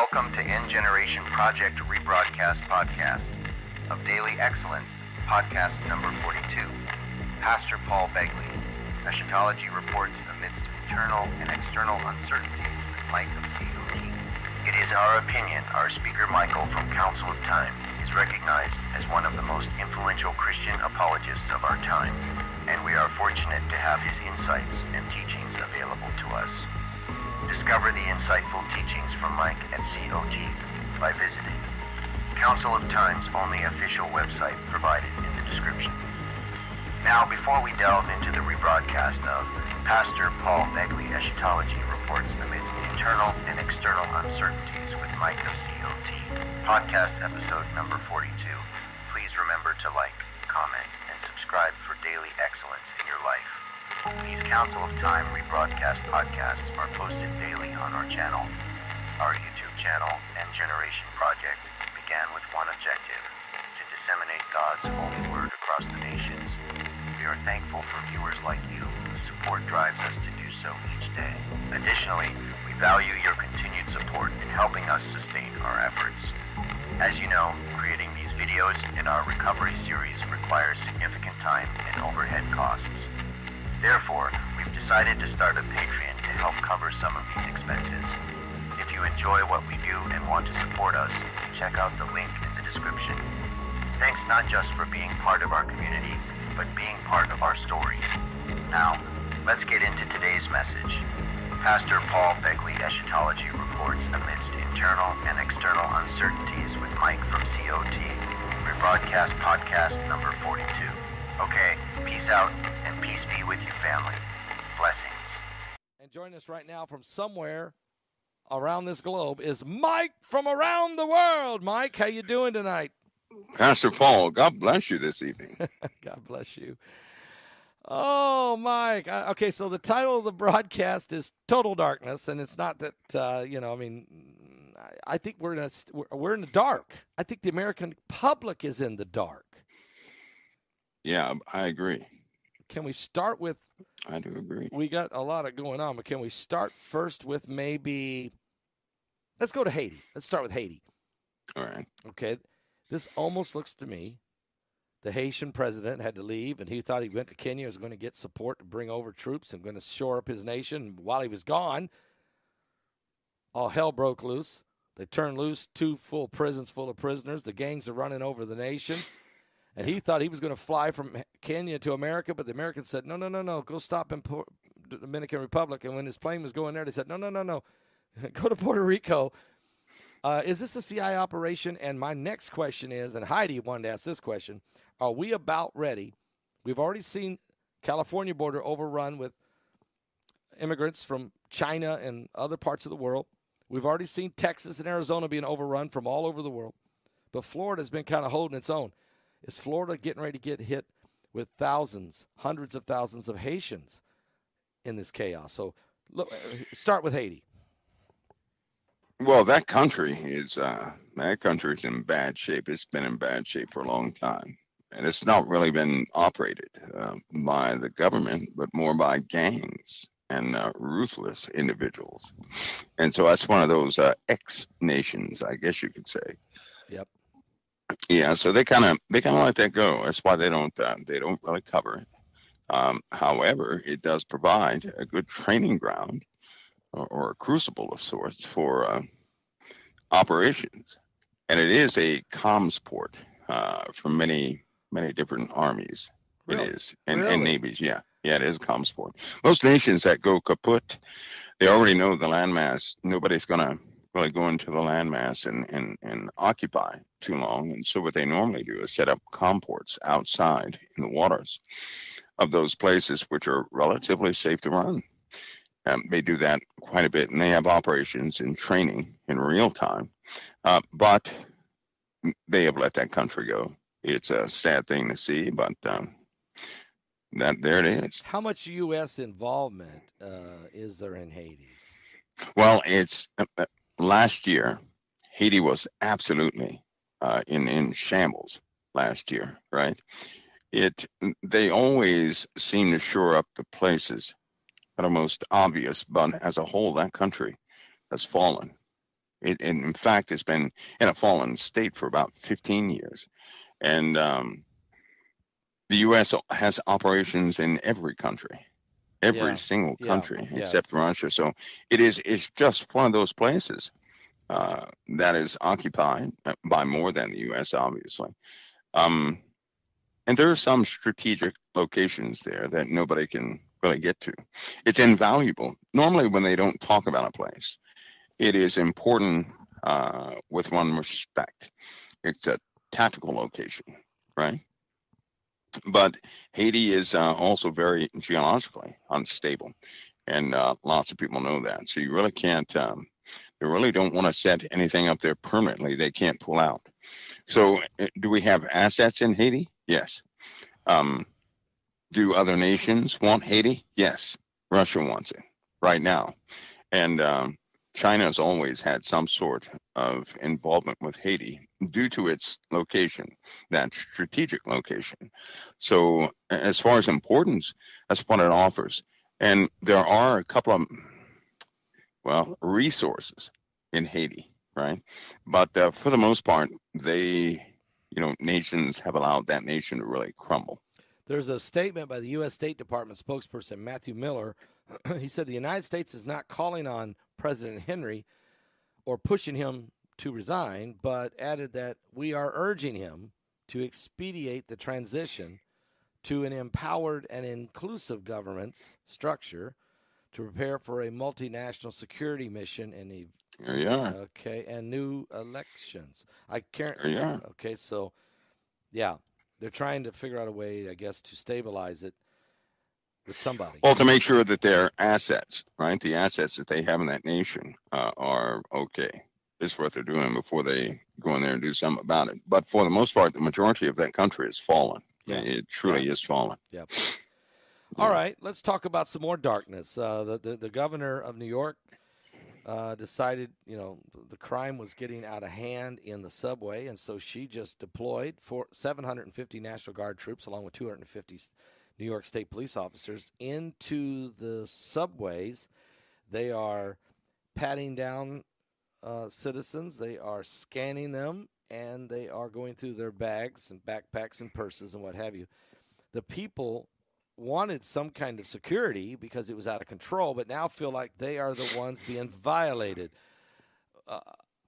Welcome to End Generation Project Rebroadcast Podcast of Daily Excellence, podcast number 42. Pastor Paul Begley, Eschatology Reports Amidst Internal and External Uncertainties with Mike of COT. It is our opinion our speaker Michael from Council of Time is recognized as one of the most influential Christian apologists of our time, and we are fortunate to have his insights and teachings available to us. Discover the insightful teachings from Mike at COT by visiting Council of Time's only official website provided in the description. Now, before we delve into the rebroadcast of Pastor Paul Begley Eschatology Reports Amidst Internal and External Uncertainties with Mike of COT, podcast episode number 42, please remember to like, comment, and subscribe for daily excellence in your life. These Council of Time rebroadcast podcasts are posted daily on our channel. Our YouTube channel End Generation Project began with one objective to disseminate God's holy word across the nations. We are thankful for viewers like you whose support drives us to do so each day. Additionally, we value your continued support in helping us sustain our efforts. As you know, creating these videos in our recovery series requires significant time and overhead costs. Therefore, we've decided to start a Patreon to help cover some of these expenses. If you enjoy what we do and want to support us, check out the link in the description. Thanks not just for being part of our community, but being part of our story. Now, let's get into today's message. Pastor Paul Begley Eschatology reports amidst internal and external uncertainties with Mike from COT. Rebroadcast podcast number 42. Okay, peace out peace be with you, family. Blessings. And joining us right now from somewhere around this globe is Mike from around the world. Mike, how you doing tonight? Pastor Paul, God bless you this evening. God bless you. Oh, Mike. Okay, so the title of the broadcast is "Total Darkness," and it's not that uh, you know. I mean, I think we're in a we're in the dark. I think the American public is in the dark. Yeah, I agree. Can we start with? I do agree. We got a lot of going on, but can we start first with maybe? Let's go to Haiti. Let's start with Haiti. All right. Okay. This almost looks to me the Haitian president had to leave, and he thought he went to Kenya was going to get support to bring over troops and going to shore up his nation. While he was gone, all hell broke loose. They turned loose two full prisons full of prisoners. The gangs are running over the nation. And he thought he was going to fly from Kenya to America, but the Americans said, no, no, no, no, go stop in Dominican Republic. And when his plane was going there, they said, no, no, no, no, go to Puerto Rico. Uh, is this a CIA operation? And my next question is, and Heidi wanted to ask this question Are we about ready? We've already seen California border overrun with immigrants from China and other parts of the world. We've already seen Texas and Arizona being overrun from all over the world. But Florida's been kind of holding its own. Is Florida getting ready to get hit with thousands, hundreds of thousands of Haitians in this chaos? So, look, start with Haiti. Well, that country is uh, that country is in bad shape. It's been in bad shape for a long time, and it's not really been operated uh, by the government, but more by gangs and uh, ruthless individuals. And so that's one of those uh, ex nations, I guess you could say. Yep. Yeah, so they kind of they kind of let that go. That's why they don't uh, they don't really cover it. Um, however, it does provide a good training ground or, or a crucible of sorts for uh, operations, and it is a comms port uh, for many many different armies. Really? It is and, Really? and navies. Yeah, yeah, it is a comms port. Most nations that go kaput, they already know the landmass. Nobody's gonna really go into the landmass and, and, and occupy too long. And so what they normally do is set up comports outside in the waters of those places which are relatively safe to run. Um, they do that quite a bit, and they have operations and training in real time. Uh, but they have let that country go. It's a sad thing to see, but um, that there it is. How much U.S. involvement uh, is there in Haiti? Well, it's uh, uh, last year. Haiti was absolutely uh, in in shambles last year, right? It they always seem to shore up the places that are most obvious, but as a whole, that country has fallen. It, in fact, it's been in a fallen state for about 15 years. And um, the U.S. has operations in every country, every Yeah. single Yeah. country Yes. except Russia. So it is it's just one of those places uh, that is occupied by more than the U.S. Obviously, um, and there are some strategic locations there that nobody can really get to. It's invaluable. Normally, when they don't talk about a place, it is important uh, with one respect. It's a tactical location, right? But Haiti is uh, also very geologically unstable, and uh, lots of people know that. So you really can't. Um, they really don't want to set anything up there permanently. They can't pull out. So, uh, do we have assets in Haiti? Yes. Um, do other nations want Haiti? Yes. Russia wants it right now, and um, China has always had some sort of involvement with Haiti due to its location, that strategic location. So, as far as importance, that's what it offers. And there are a couple of, well, resources in Haiti, right? But uh, for the most part, they, you know, nations have allowed that nation to really crumble. There's a statement by the U.S. State Department spokesperson Matthew Miller. he said the United States is not calling on President Henry or pushing him to resign, but added that we are urging him to expedite the transition to an empowered and inclusive governance structure to prepare for a multinational security mission and a There you are. okay and new elections. I can't. There you are. Okay, so yeah, they're trying to figure out a way, I guess, to stabilize it with somebody. Well, to make sure that their assets, right, the assets that they have in that nation uh, are okay, is what they're doing before they go in there and do something about it. But for the most part, the majority of that country is fallen. Yeah. It truly is fallen. Yep. All right, let's talk about some more darkness. Uh, the, the the governor of New York uh, decided, you know, the crime was getting out of hand in the subway, and so she just deployed for 750 National Guard troops, along with 250 New York State police officers, into the subways. They are patting down uh, citizens. They are scanning them, and they are going through their bags and backpacks and purses and what have you. The people wanted some kind of security because it was out of control, but now feel like they are the ones being violated. Uh,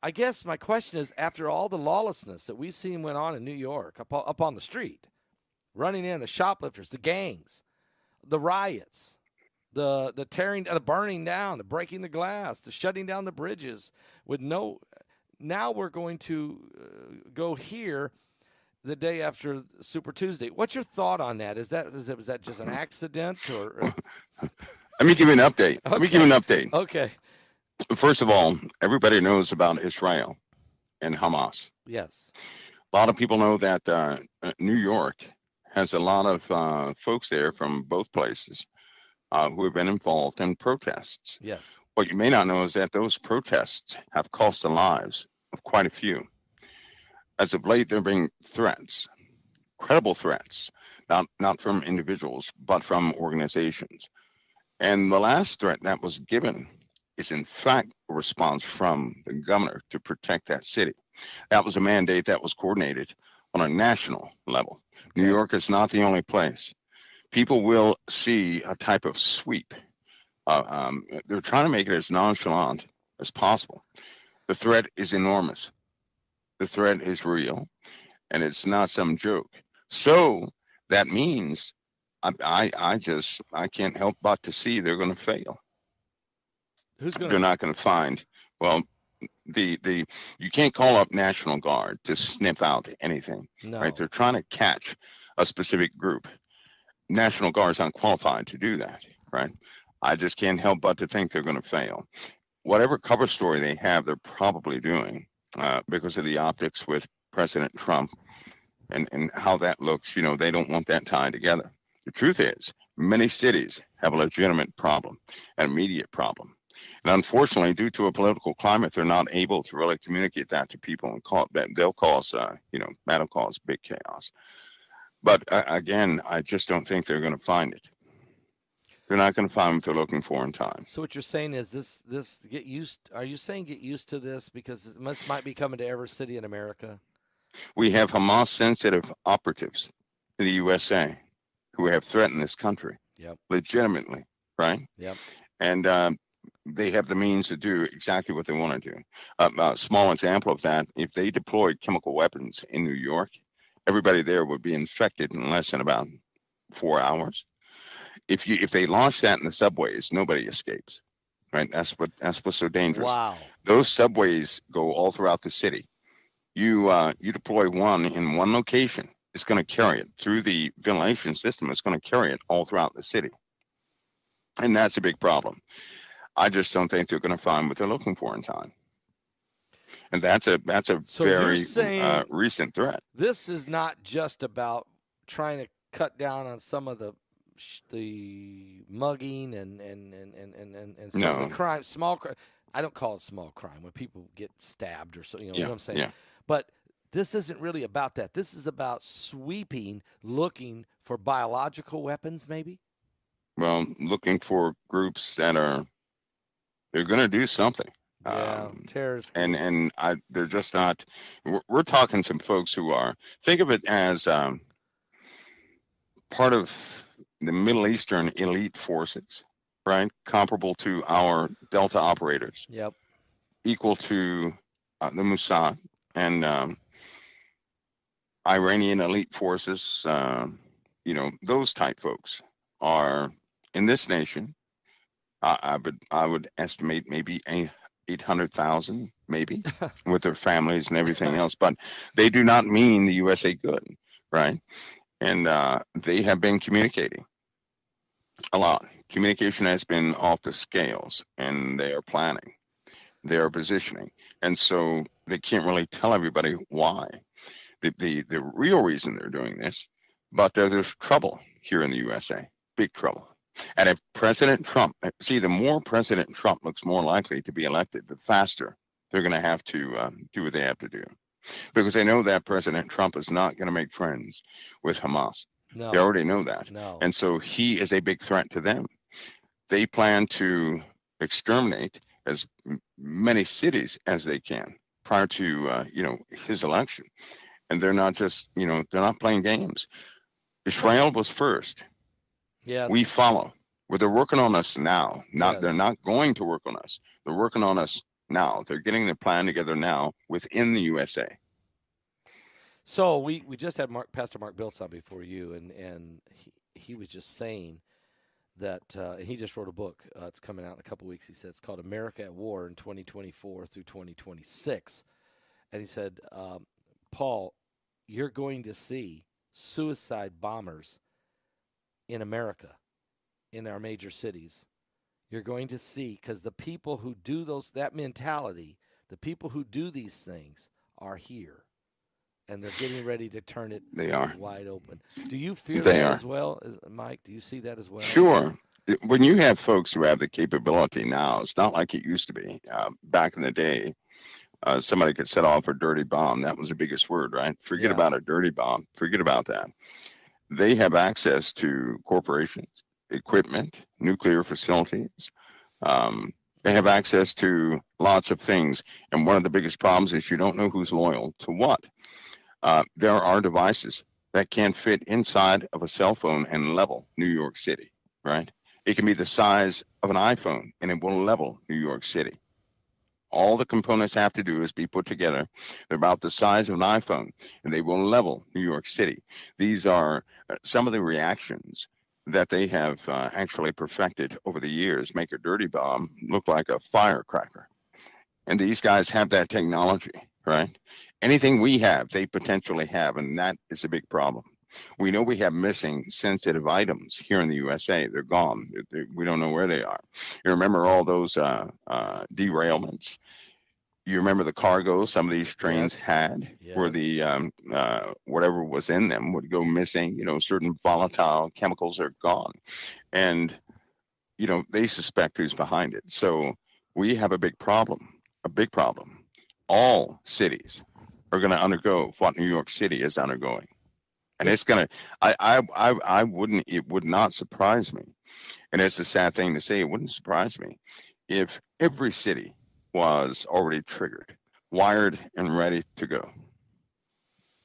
I guess my question is after all the lawlessness that we've seen went on in New York, up, up on the street, running in, the shoplifters, the gangs, the riots, the the tearing, the burning down, the breaking the glass, the shutting down the bridges with no. Now we're going to uh, go here the day after Super Tuesday. What's your thought on that? Is that is that, was that just an accident or? Let me give you an update. Let me give you an update. Okay. First of all, everybody knows about Israel and Hamas. Yes. A lot of people know that uh, uh, New York has a lot of uh, folks there from both places uh, who have been involved in protests. Yes. What you may not know is that those protests have cost the lives of quite a few. As of late, there have been threats, credible threats, not not from individuals, but from organizations. And the last threat that was given is, in fact, a response from the governor to protect that city. That was a mandate that was coordinated on a national level. New York is not the only place. People will see a type of sweep. Uh, um, they're trying to make it as nonchalant as possible. The threat is enormous. The threat is real, and it's not some joke. So that means I, I, I just I can't help but to see they're going to fail. Who's going They're not going to find well. The the you can't call up National Guard to sniff out anything No. right? They're trying to catch a specific group. National Guard's not qualified to do that, right? I just can't help but to think they're going to fail. Whatever cover story they have, they're probably doing uh, because of the optics with President Trump and, and how that looks. You know, they don't want that tied together. The truth is, many cities have a legitimate problem, an immediate problem. And unfortunately, due to a political climate, they're not able to really communicate that to people and call that they'll cause, uh, you know, that'll cause big chaos. But uh, again, I just don't think they're going to find it They're not going to find what they're looking for in time. So what you're saying is this this get used. Are you saying get used to this because this might be coming to every city in America? We have Hamas sensitive operatives in the USA who have threatened this country. Yep. Legitimately, right? Yep. And um, they have the means to do exactly what they want to do. Uh, a small example of that: if they deployed chemical weapons in New York, everybody there would be infected in less than about four hours. If you if they launch that in the subways, nobody escapes. Right? That's what that's what's so dangerous. Wow. Those subways go all throughout the city. You uh, you deploy one in one location, it's going to carry it through the ventilation system. It's going to carry it all throughout the city, and that's a big problem. I just don't think they're going to find what they're looking for in time. And that's a that's a So very uh, recent threat. This is not just about trying to cut down on some of the the mugging and and and and and, and, some of the crime, small crime. I don't call it small crime when people get stabbed or so. You know Yeah, what I'm saying? yeah. But this isn't really about that. This is about sweeping, looking for biological weapons, maybe. Well, looking for groups that are they're going to do something. Yeah, Um, and and I, they're just not. We're, we're talking some folks who are think of it as um, part of the Middle Eastern elite forces, right? Comparable to our Delta operators, yep. equal to uh, the Mossad and um, Iranian elite forces. Um, you know, those type folks are in this nation. I, I would I would estimate maybe eight hundred thousand, maybe, with their families and everything else. But they do not mean the USA good, right? And uh, they have been communicating a lot. Communication has been off the scales, and they are planning, they are positioning, and so they can't really tell everybody why. The the the real reason they're doing this, but there, there's trouble here in the USA, big trouble. And if President Trump, see, the more President Trump looks more likely to be elected, the faster they're going to have to um, do what they have to do. Because they know that President Trump is not going to make friends with Hamas. No. They already know that. no. And so he is a big threat to them. They plan to exterminate as many cities as they can prior to, uh, you know, his election. And they're not just, you know, they're not playing games. Israel was first yes. we follow. Well, they're working on us now. Not they're not going to work on us. They're working on us now. They're getting their plan together now within the USA. So we, we just had Mark Pastor Mark Biltz on before you, and and he, he was just saying that uh, and he just wrote a book. Uh, it's coming out in a couple weeks. He said it's called America at War in 2024 through 2026, and he said, um, Paul, you're going to see suicide bombers in America, in our major cities. You're going to see because the people who do those that mentality, the people who do these things are here and they're getting ready to turn it They are. wide open. Do you fear They that are. as well, Mike? Do you see that as well? Sure. When you have folks who have the capability now, it's not like it used to be. Uh, back in the day, uh, somebody could set off a dirty bomb. That was the biggest word, right? Forget Yeah. about a dirty bomb. Forget about that. They have access to corporations, equipment, nuclear facilities. Um, they have access to lots of things. And one of the biggest problems is you don't know who's loyal to what. Uh, there are devices that can fit inside of a cell phone and level New York City, right? It can be the size of an iPhone and it will level New York City. All the components have to do is be put together. They're about the size of an iPhone and they will level New York City. These are uh, some of the reactions that they have uh, actually perfected over the years make a dirty bomb look like a firecracker. And these guys have that technology, right? Anything we have, they potentially have, and that is a big problem. We know we have missing sensitive items here in the USA. They're gone. We don't know where they are. You remember all those uh, uh, derailments? You remember the cargo some of these trains Yes. had, where the um, uh, whatever was in them would go missing. You know, certain volatile chemicals are gone, and you know they suspect who's behind it. So we have a big problem. A big problem. All cities are going to undergo what New York City is undergoing. And it's going to, I, I, I, I wouldn't, it would not surprise me And it's a sad thing to say. It wouldn't surprise me if every city was already triggered, wired, and ready to go.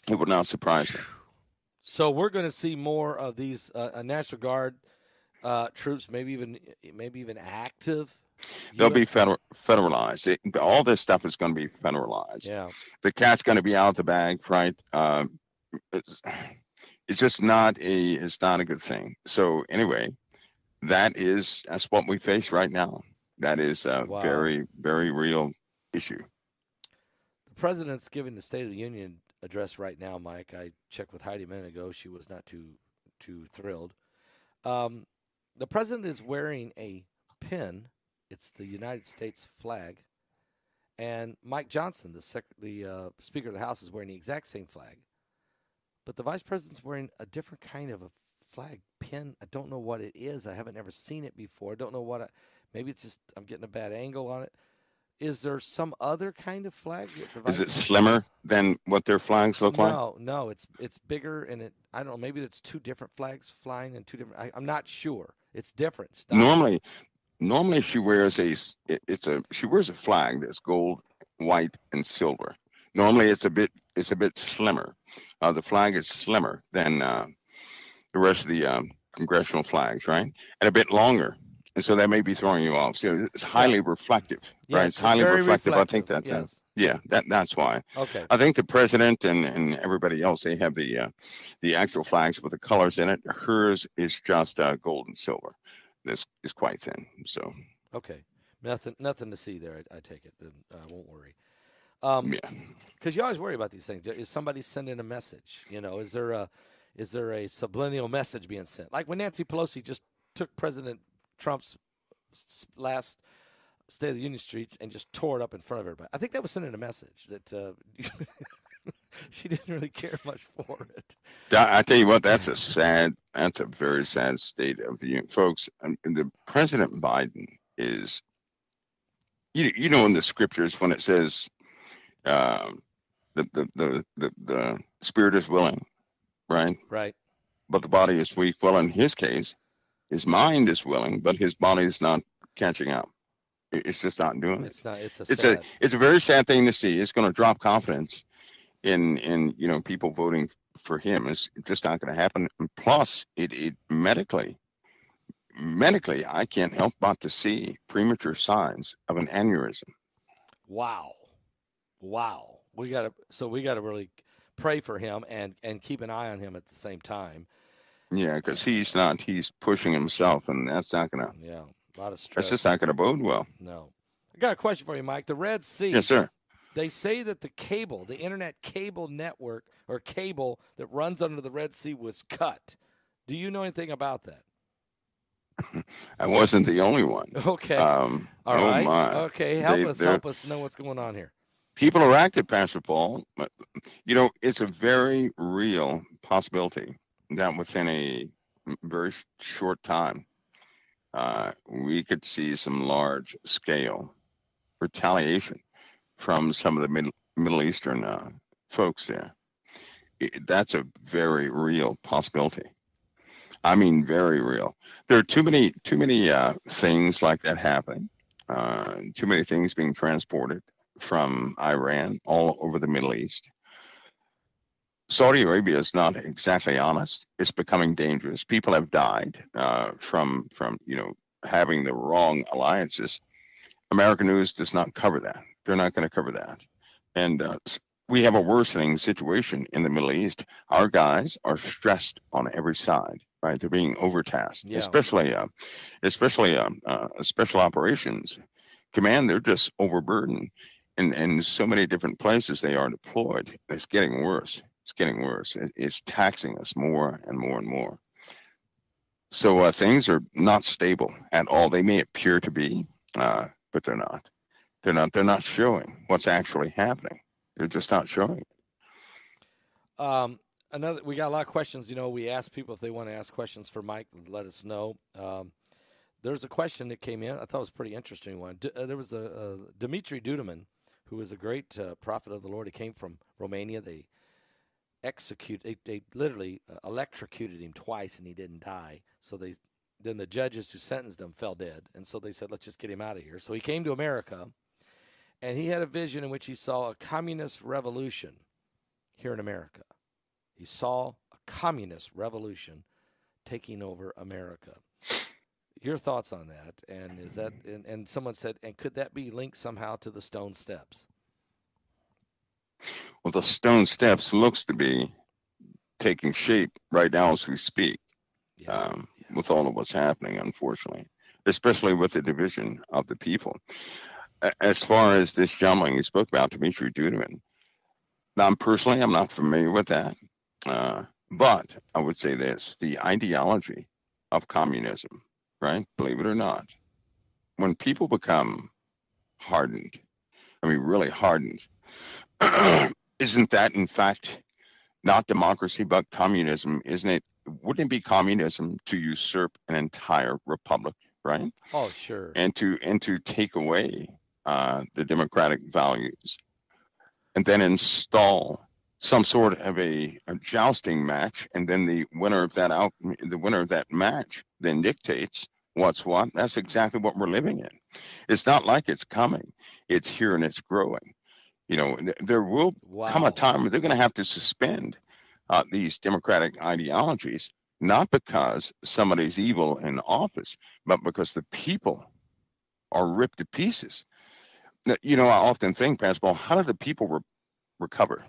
It would not surprise me. So we're going to see more of these uh, National Guard uh, troops, maybe even maybe even active. They'll be federal, federalized. It, all this stuff is going to be federalized. Yeah. The cat's going to be out of the bag, right? Um, it's, it's just not a it's not a good thing. So anyway, that is that's what we face right now. That is a Wow. very very real issue. The president's giving the State of the Union address right now, Mike. I checked with Heidi a minute ago. She was not too too thrilled. Um, the president is wearing a pin. It's the United States flag, and Mike Johnson, the sec- the uh, Speaker of the House, is wearing the exact same flag. But the Vice President's wearing a different kind of a flag pin. I don't know what it is. I haven't ever seen it before. I don't know what. I, maybe it's just I'm getting a bad angle on it. Is there some other kind of flag? Is it slimmer than what their flags look like? no, no, it's it's bigger and it. I don't know. Maybe it's two different flags flying and two different. I, I'm not sure. It's different stuff. Normally, normally she wears a. it- it's a she wears a flag that's gold, white, and silver. Normally it's a bit it's a bit slimmer. Uh, the flag is slimmer than uh, the rest of the um, congressional flags, right? And a bit longer. And so that may be throwing you off. So it's highly reflective, Yes, right? It's highly very reflective. I think reflective, that's uh, yes. yeah, that that's why. Okay. I think the president and, and everybody else they have the uh, the actual flags with the colors in it. Hers is just uh, gold and silver. This is quite thin. So Okay. Nothing. Nothing to see there. I, I take it. Then I won't worry. Um, yeah, because you always worry about these things. Is somebody sending a message? You know, is there a is there a subliminal message being sent? Like when Nancy Pelosi just took President Trump's last State of the Union speech and just tore it up in front of everybody. I think that was sending a message that uh, she didn't really care much for it. I I tell you what, that's a sad. That's a very sad state of the union, folks. um, The President Biden is. You you know in the scriptures when it says, um, the, the the the the spirit is willing, right? Right. but the body is weak. Well, in his case, his mind is willing, but his body is not catching up. It's just not doing it. It's not. It's a. It's sad, a it's a very sad thing to see. It's going to drop confidence in in you know people voting for him. It's just not going to happen. And plus, it it medically medically, I can't help but to see premature signs of an aneurysm. Wow. Wow. We got to. So we got to really pray for him and and keep an eye on him at the same time. Yeah, because he's not he's pushing himself, and that's not going to Yeah. A lot of stress. that's just not to bode well. No. I got a question for you, Mike. The Red Sea. Yes, sir. They say that the cable, the internet cable network or cable that runs under the Red Sea was cut. Do you know anything about that? I wasn't the only one. Okay. Um, All oh right. my. Okay. Help They- us. Help us know what's going on here. People are active, Pastor Paul. But, you know, it's a very real possibility that within a very short time, uh, we could see some large scale retaliation from some of the Mid- Middle Eastern uh, folks there. It, that's a very real possibility. I mean, very real. There are too many, too many uh, things like that happening. Uh, too many things being transported from Iran all over the Middle East. Saudi Arabia is not exactly honest. It's becoming dangerous. People have died uh, from from you know having the wrong alliances. American news does not cover that. They're not going to cover that, and uh, we have a worsening situation in the Middle East. Our guys are stressed on every side. Right, they're being overtasked, Yeah. especially uh, especially um, uh, special operations command. They're just overburdened in, in so many different places they are deployed. It's getting worse. It's getting worse. It, it's taxing us more and more and more. So uh, things are not stable at all. They may appear to be, uh, but they're not. They're not. They're not showing what's actually happening. They're just not showing. it. Um, another, we got a lot of questions. You know, we asked people if they want to ask questions for Mike. Let us know. Um, there's a question that came in. I thought it was pretty interesting one. D- uh, there was a Dmitry Duduman, who was a great uh, prophet of the Lord. He came from Romania. They execute. They, they literally uh, electrocuted him twice, and he didn't die. So they then the judges who sentenced him fell dead, and so they said, "Let's just get him out of here." So he came to America, and he had a vision in which he saw a communist revolution here in America. He saw a communist revolution taking over America. Your thoughts on that? And is that and, and someone said, and could that be linked somehow to the Stone Steps? Well, the Stone Steps looks to be taking shape right now as we speak. Yeah. Um, with all of what's happening, unfortunately, especially with the division of the people. As far as this gentleman you spoke about, Dimitri Duduman, now I'm personally, I'm not familiar with that. Uh, but I would say this the ideology of communism, right? Believe it or not, when people become hardened, I mean, really hardened, isn't that in fact not democracy but communism? Isn't it? Wouldn't it be communism to usurp an entire republic, right? Oh, sure. And to and to take away uh, the democratic values, and then install some sort of a, a, jousting match, and then the winner of that out the winner of that match then dictates what's what. That's exactly what we're living in. It's not like it's coming; it's here and it's growing. You know, there will wow. come a time where they're going to have to suspend uh, these democratic ideologies, not because somebody's evil in office, but because the people are ripped to pieces. You know, I often think, Pastor Paul, how do the people re- recover?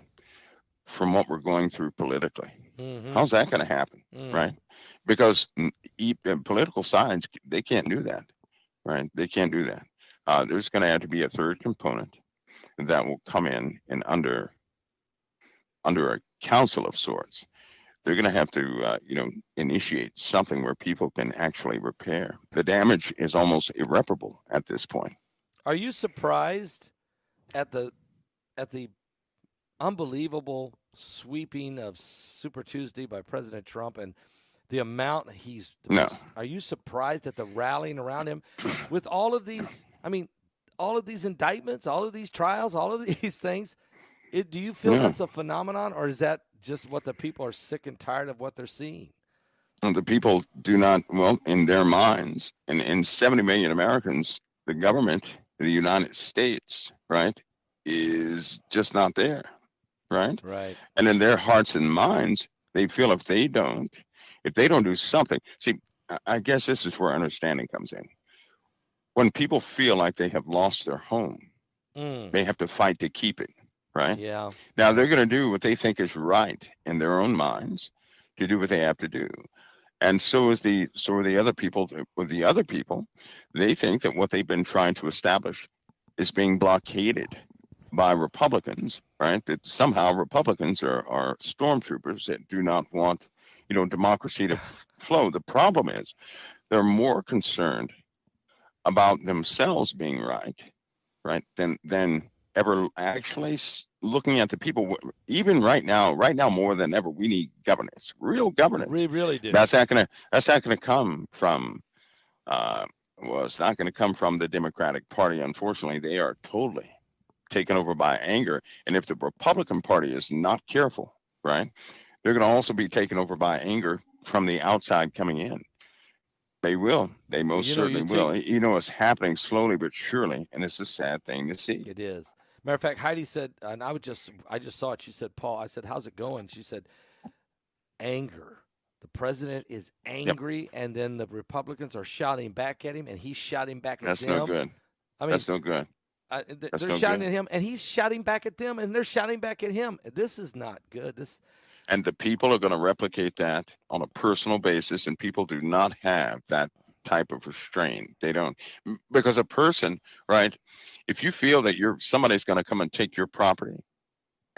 From what we're going through politically. Mm-hmm. How's that going to happen, Mm. right? Because e- political sides they can't do that, right? They can't do that. Uh, there's going to have to be a third component that will come in and under under a council of sorts. They're going to have to, uh, you know, initiate something where people can actually repair. The damage is almost irreparable at this point. Are you surprised at the at the unbelievable sweeping of Super Tuesday by President Trump and the amount he's No. are you surprised at the rallying around him with all of these I mean all of these indictments, all of these trials, all of these things? It, do you feel No. that's a phenomenon or is that just what the people are sick and tired of what they're seeing? And the people do not, well, in their minds, and in 70 million Americans, the government, the United States, right, is just not there, right? Right. And in their hearts and minds, they feel if they don't, if they don't do something, see, I- guess this is where understanding comes in. When people feel like they have lost their home, Mm. they have to fight to keep it, right? Yeah. Now they're going to do what they think is right in their own minds to do what they have to do. And so is the so are the other people with the other people. They think that what they've been trying to establish is being blockaded by Republicans, right? That somehow Republicans are are stormtroopers that do not want, you know, democracy to flow. The problem is they're more concerned about themselves being right, right, than than ever actually looking at the people. Even right now, right now more than ever, we need governance, real governance. We really do. That's not gonna. That's not gonna come from. Uh, well, it's not going to come from the Democratic Party. Unfortunately, they are totally taken over by anger. And if the Republican Party is not careful, right, they're going to also be taken over by anger from the outside coming in. They will. They most You know, you certainly will. You know, it's happening slowly but surely, and it's a sad thing to see. It is. Matter of fact, Heidi said, and I would just, I just saw it. She said, "Paul," I said, "How's it going?" She said, "Anger. The president is angry, and then the Republicans are shouting back at him, and he's shouting back at That's them. no good. I mean, That's no good. Uh, th- they're no shouting good. at him, and he's shouting back at them, and they're shouting back at him. This is not good. This, and the people are going to replicate that on a personal basis and people do not have that type of restraint they don't because a person right if you feel that you're somebody's going to come and take your property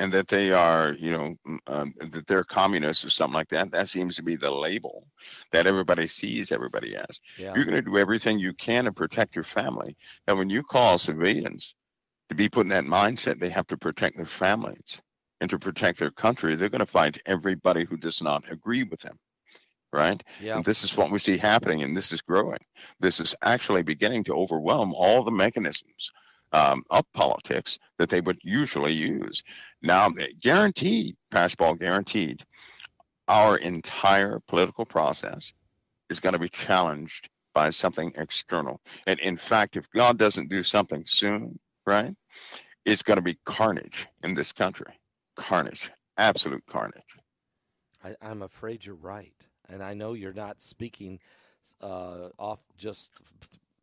and that they are you know um, that they're communists or something like that that seems to be the label that everybody sees everybody as. Yeah, you're going to do everything you can to protect your family. And when you call civilians to be put in that mindset they have to protect their families and to protect their country they're going to fight everybody who does not agree with them right? Yeah, and this is what we see happening and this is growing. This is actually beginning to overwhelm all the mechanisms um, of politics that they would usually use now guaranteed Pastor Paul guaranteed our entire political process is going to be challenged by something external. And in fact, if God doesn't do something soon, right, it's going to be carnage in this country. Carnage, absolute carnage. I, I'm afraid you're right, and I know you're not speaking uh, off just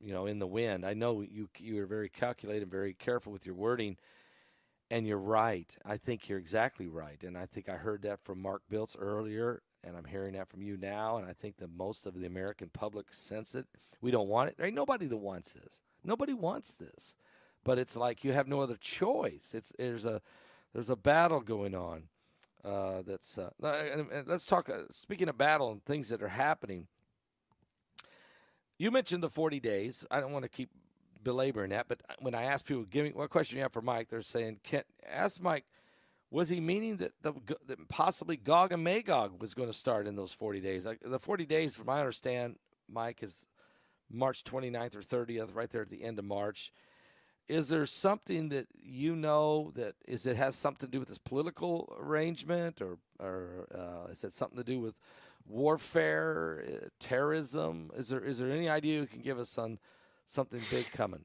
you know in the wind. I know you you are very calculated, very careful with your wording, and you're right. I think you're exactly right, and I think I heard that from Mark Biltz earlier, and I'm hearing that from you now, and I think that most of the American public sense it. We don't want it. There ain't nobody that wants this. Nobody wants this, but it's like you have no other choice. It's there's a there's a battle going on. Uh, that's uh, let's talk. Uh, speaking of battle and things that are happening, you mentioned the 40 days. I don't want to keep belaboring that, but when I ask people, give me what question you have for Mike, they're saying, "Can ask Mike." Was he meaning that, the, that possibly Gog and Magog was going to start in those 40 days? Like the 40 days, from I understand, Mike, is March 29th or 30th, right there at the end of March is there something that you know that is it has something to do with this political arrangement or or uh, is it something to do with warfare uh, terrorism is there is there any idea you can give us on something big coming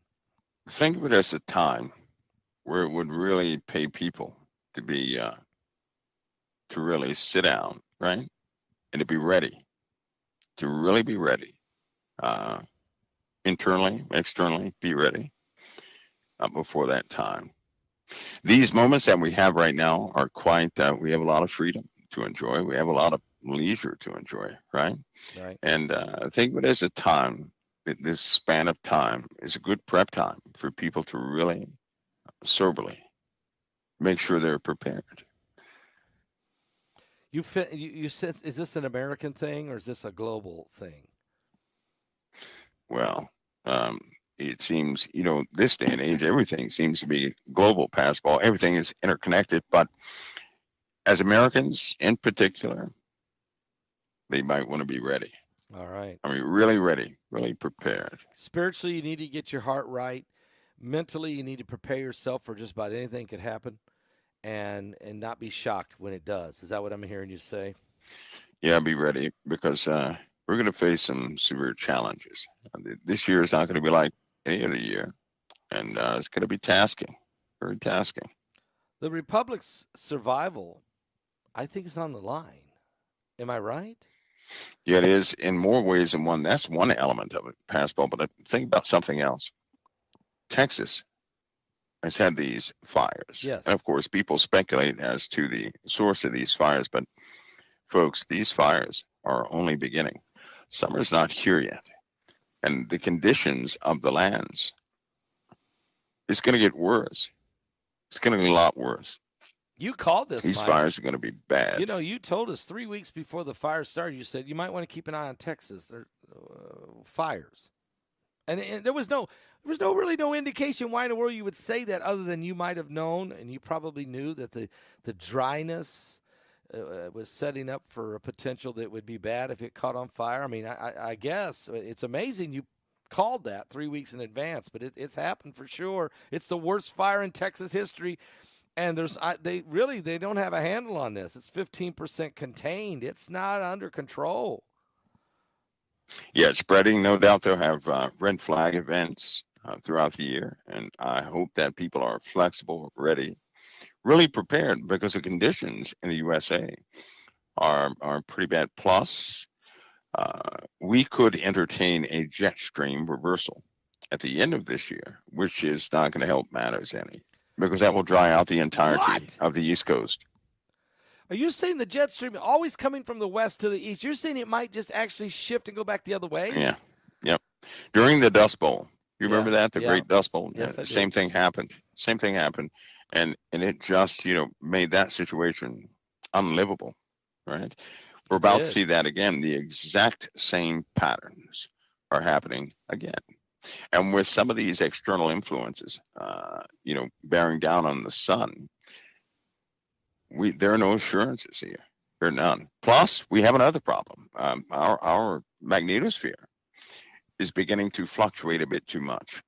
think of it as a time where it would really pay people to be uh, to really sit down right and to be ready to really be ready uh, internally externally be ready uh, before that time. These moments that we have right now are quite, uh, we have a lot of freedom to enjoy. We have a lot of leisure to enjoy, right? Right. And uh, I think it is a time, this span of time is a good prep time for people to really soberly make sure they're prepared. You fit, you, you said, is this an American thing or is this a global thing? Well, um, it seems, you know, this day and age, everything seems to be global basketball. Everything is interconnected. But as Americans in particular, they might want to be ready. All right. I mean, really ready, really prepared. Spiritually, you need to get your heart right. Mentally, you need to prepare yourself for just about anything could happen, and and not be shocked when it does. Is that what I'm hearing you say? Yeah, be ready because uh, we're going to face some severe challenges. This year is not going to be like any other year, and uh, it's going to be tasking, very tasking. The republic's survival, I think, is on the line. Am I right? Yeah, it is in more ways than one. That's one element of it, Pastor Paul. But think about something else. Texas has had these fires. Yes. And of course, people speculate as to the source of these fires, but folks, these fires are only beginning. Summer's not here yet and the conditions of the lands, it's going to get worse. It's going to get a lot worse. You called this. These Mike. fires are going to be bad. You know, you told us three weeks before the fire started. You said you might want to keep an eye on Texas. There, uh, fires, and, and there was no, there was no really no indication why in the world you would say that, other than you might have known, and you probably knew that the the dryness uh, was setting up for a potential that would be bad if it caught on fire. I mean, I, I guess it's amazing you called that three weeks in advance, but it, it's happened for sure. It's the worst fire in Texas history, and there's I, they really they don't have a handle on this. It's 15% contained. It's not under control. Yeah, spreading. No doubt they'll have uh, red flag events uh, throughout the year, and I hope that people are flexible, ready, really prepared because the conditions in the USA are are pretty bad. Plus, uh, we could entertain a jet stream reversal at the end of this year, which is not going to help matters any because that will dry out the entirety what? of the East Coast. Are you saying the jet stream always coming from the west to the east? You're saying it might just actually shift and go back the other way? Yeah. Yep. During the Dust Bowl, you remember that the yeah. Great Dust Bowl? Yes, Yeah, same thing happened. Same thing happened, and and it just you know made that situation unlivable, right? We're about to see that again. The exact same patterns are happening again, and with some of these external influences, uh, you know, bearing down on the sun, we there are no assurances here. There are none. Plus, we have another problem. Um, our our magnetosphere is beginning to fluctuate a bit too much.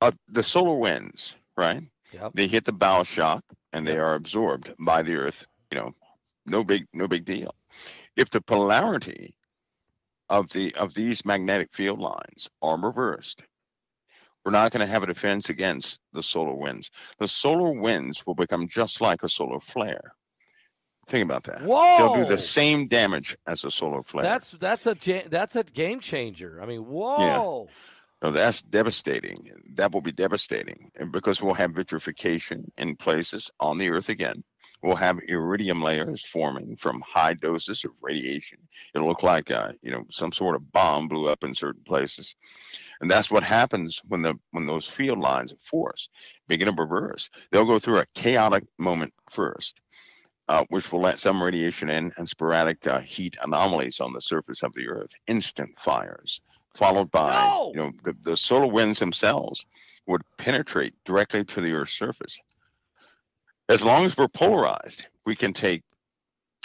Uh, the solar winds, right? Yep. They hit the bow shock and they Yep. are absorbed by the Earth. You know, no big no big deal. If the polarity of the of these magnetic field lines are reversed, we're not going to have a defense against the solar winds. The solar winds will become just like a solar flare. Think about that. Whoa! They'll do the same damage as a solar flare. That's that's a that's a game changer. I mean, whoa! No, that's devastating. That will be devastating, and because we'll have vitrification in places on the Earth again. We'll have iridium layers forming from high doses of radiation. It'll look like uh, you know some sort of bomb blew up in certain places, and that's what happens when the when those field lines of force begin to reverse. They'll go through a chaotic moment first, uh, which will let some radiation in and sporadic uh, heat anomalies on the surface of the Earth, instant fires, followed by No! you know the, the solar winds themselves would penetrate directly to the Earth's surface. As long as we're polarized, we can take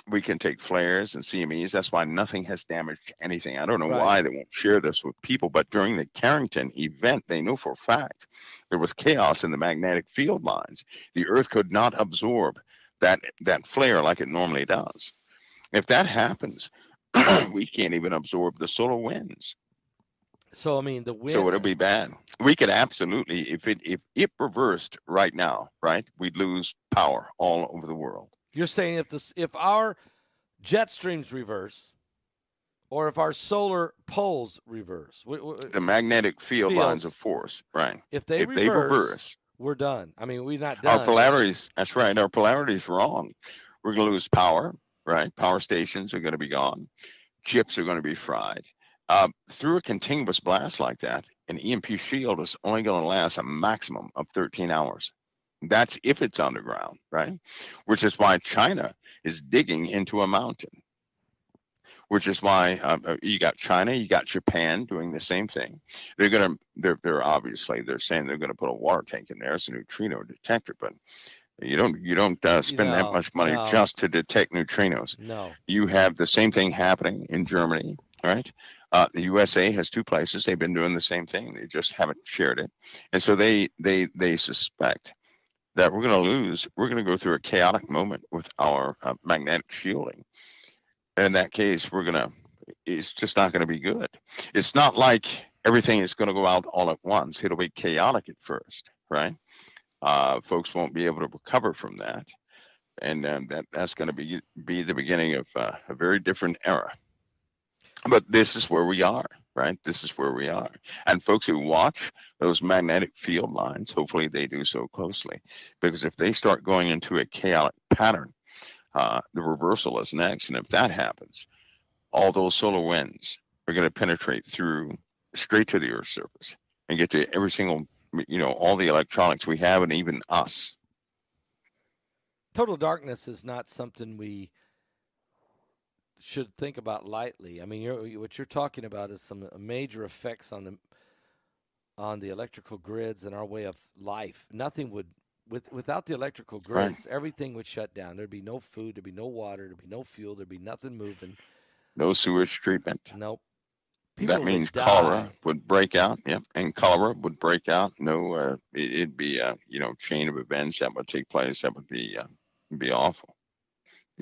we can take flares and CMEs. That's why nothing has damaged anything. I don't know Right. why they won't share this with people, but during the Carrington event, they know for a fact there was chaos in the magnetic field lines. The Earth could not absorb that that flare like it normally does. If that happens, we can't even absorb the solar winds. So I mean, the wind. So it'll be bad. We could absolutely, if it if it reversed right now, right, we'd lose power all over the world. You're saying if this if our jet streams reverse, or if our solar poles reverse, w- w- The magnetic field lines of force, right? if they if reverse, they reverse, we're done. I mean, we're not done. our polarities. That's right. Our polarities wrong. We're going to lose power, right? Power stations are going to be gone. Chips are going to be fried. Um, through a continuous blast like that, an EMP shield is only going to last a maximum of 13 hours. That's if it's underground, right? Which is why China is digging into a mountain. Which is why um, uh, you got China, you got Japan doing the same thing. They're gonna, they're, they're obviously they're saying they're gonna put a water tank in there as a neutrino detector, but you don't, you don't uh, spend No, that much money no. just to detect neutrinos no, you have the same thing happening in Germany, right? Uh, the USA has two places. They've been doing the same thing. They just haven't shared it, and so they they they suspect that we're going to lose. We're going to go through a chaotic moment with our uh, magnetic shielding. And in that case, we're going to. It's just not going to be good. It's not like everything is going to go out all at once. It'll be chaotic at first, right? Uh, folks won't be able to recover from that and um, that that's going to be be the beginning of uh, a very different era. But this is where we are, right? This is where we are, and folks who watch those magnetic field lines, hopefully they do so closely, because if they start going into a chaotic pattern, uh, the reversal is next, and if that happens, all those solar winds are going to penetrate through straight to the Earth's surface and get to every single, you know, all the electronics we have, and even us. total darkness is not something we should think about lightly. I mean, you're, what you're talking about is some major effects on the on the electrical grids and our way of life. Nothing would with without the electrical Right. grids, everything would shut down. There'd be no food, there'd be no water, there'd be no fuel, there'd be nothing moving. No sewage treatment. Nope. People that means die. cholera would break out. Yep, and cholera would break out. No, uh, it, it'd be a you know chain of events that would take place. That would be uh, be awful,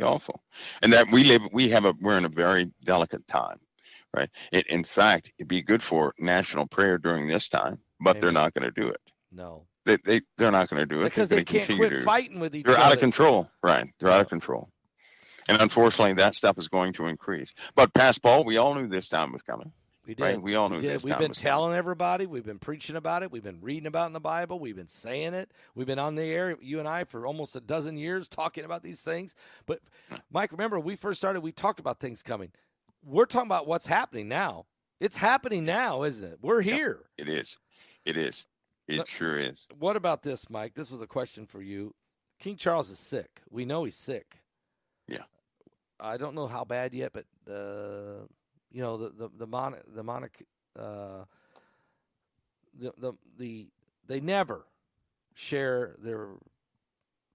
awful. And that we live, we have a we're in a very delicate time, right? It, in fact, it'd be good for national prayer during this time, but they're not going to do it. No. They they they're not going to do it Because They're they can't continue quit to- fighting with each They're other. out of control, right? They're out of control. And unfortunately, that stuff is going to increase. But Pastor Paul, we all knew this time was coming. We did. Right, we all knew did. this We've been was coming. telling everybody. We've been preaching about it. We've been reading about it in the Bible. We've been saying it. We've been on the air, you and I, for almost a dozen years talking about these things. But, Mike, remember, we first started, we talked about things coming. We're talking about what's happening now. It's happening now, isn't it? We're Yep. here. It is. It is. It Look- sure is. What about this, Mike? This was a question for you. King Charles is sick. We know he's sick. Yeah. I don't know how bad yet, but the you know the the the mon the monarch uh the the the they never share their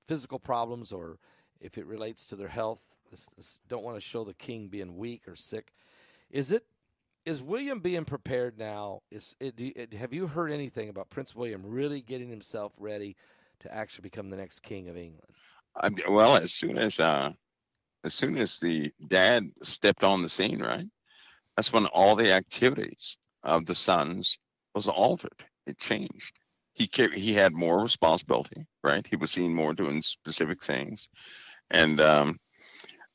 physical problems or if it relates to their health. This, this, don't want to show the king being weak or sick. Is it is William being prepared now? Is it, you, have you heard anything about Prince William really getting himself ready to actually become the next king of England? I, well, as soon as uh, as soon as the dad stepped on the scene, right? That's when all the activities of the sons was altered. It changed. He he had more responsibility, right? He was seen more doing specific things, and um,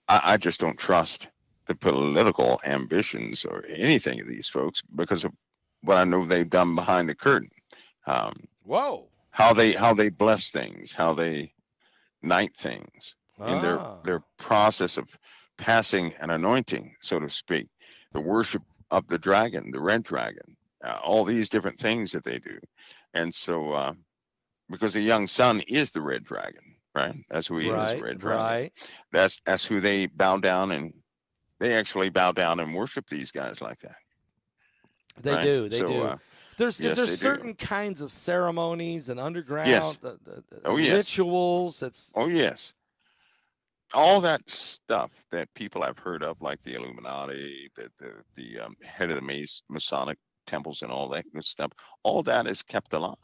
I, I just don't trust the political ambitions or anything of these folks because of what I know they've done behind the curtain. Um, Whoa! How they how they bless things, how they knight things ah. in their ah. their process of passing an anointing, so to speak, the worship of the dragon, the red dragon, uh, all these different things that they do. And so, uh, because the young son is the red dragon, right? That's who he right, is, red dragon. Right. That's that's who they bow down and they actually bow down and worship these guys like that. They right? do. They so, do. Uh, there's yes, is there certain do. kinds of ceremonies and underground yes. the, the, the oh, yes. rituals. That's oh yes, all that stuff that people have heard of, like the Illuminati, the the, the um, head of the Masonic temples, and all that good stuff. All that is kept alive.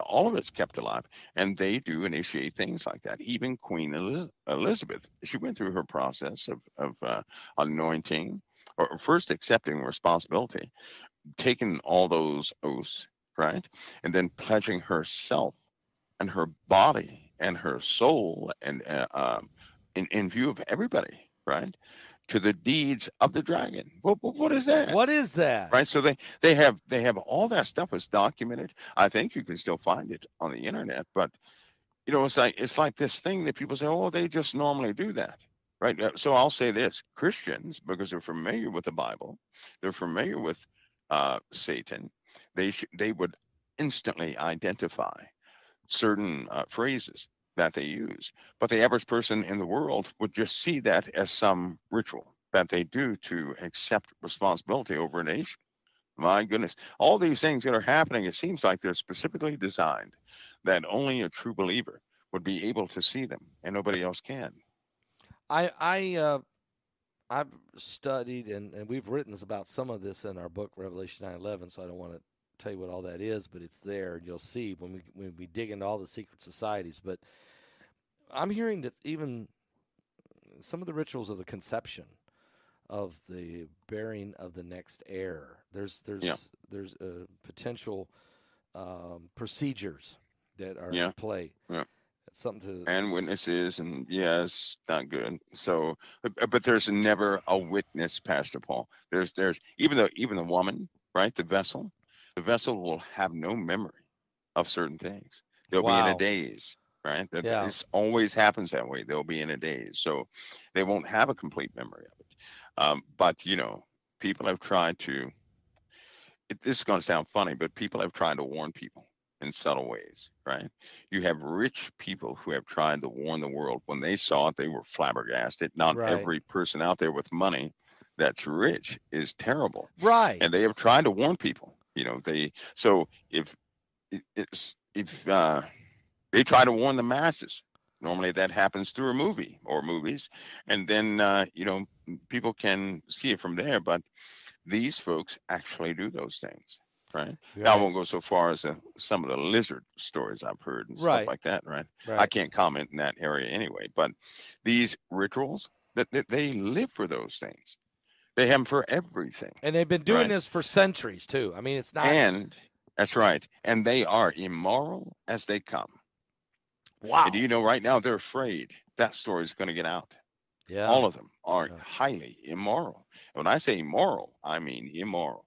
All of it's kept alive, and they do initiate things like that. Even Queen Elizabeth, she went through her process of of uh, anointing, or first accepting responsibility, taking all those oaths, right, and then pledging herself and her body and her soul and uh, um, in, in view of everybody, right? To the deeds of the dragon. What, what is that? What is that? Right. So they they have they have all that stuff is documented. I think you can still find it on the internet, but you know it's like it's like this thing that people say, oh, they just normally do that. Right. Uh, so I'll say this: Christians, because they're familiar with the Bible, they're familiar with uh, Satan. They sh- they would instantly identify certain uh, phrases that they use. But the average person in the world would just see that as some ritual that they do to accept responsibility over a nation. My goodness, all these things that are happening, it seems like they're specifically designed that only a true believer would be able to see them and nobody else can. I, I, uh, I've studied and, and we've written about some of this in our book, Revelation 9 11, so I don't want to tell you what all that is, but it's there, and you'll see when we when we dig into all the secret societies. But I'm hearing that even some of the rituals of the conception of the bearing of the next heir. There's there's yeah. there's a potential um, procedures that are yeah. in play. Yeah. It's something to and witnesses and yes, not good. So, but, but there's never a witness, Pastor Paul. There's there's even though even the woman, right, the vessel, the vessel will have no memory of certain things. They'll wow. be in a daze, right? That yeah. This always happens that way. They'll be in a daze. So they won't have a complete memory of it. Um, but, you know, people have tried to, it, this is going to sound funny, but people have tried to warn people in subtle ways, right? You have rich people who have tried to warn the world. When they saw it, they were flabbergasted. Not right. every person out there with money that's rich is terrible. Right. And they have tried to warn people you know they so if it's if uh, they try to warn the masses normally that happens through a movie or movies and then uh, you know people can see it from there but these folks actually do those things right, now i won't go so far as uh, some of the lizard stories i've heard and right. stuff like that right? right? i can't comment in that area anyway but these rituals that, that they live for those things they have them for everything. And they've been doing right? this for centuries too. I mean, it's not. And that's right. And they are immoral as they come. Wow. And do you know, right now they're afraid that story is going to get out. Yeah. All of them are yeah. highly immoral. And when I say immoral, I mean immoral.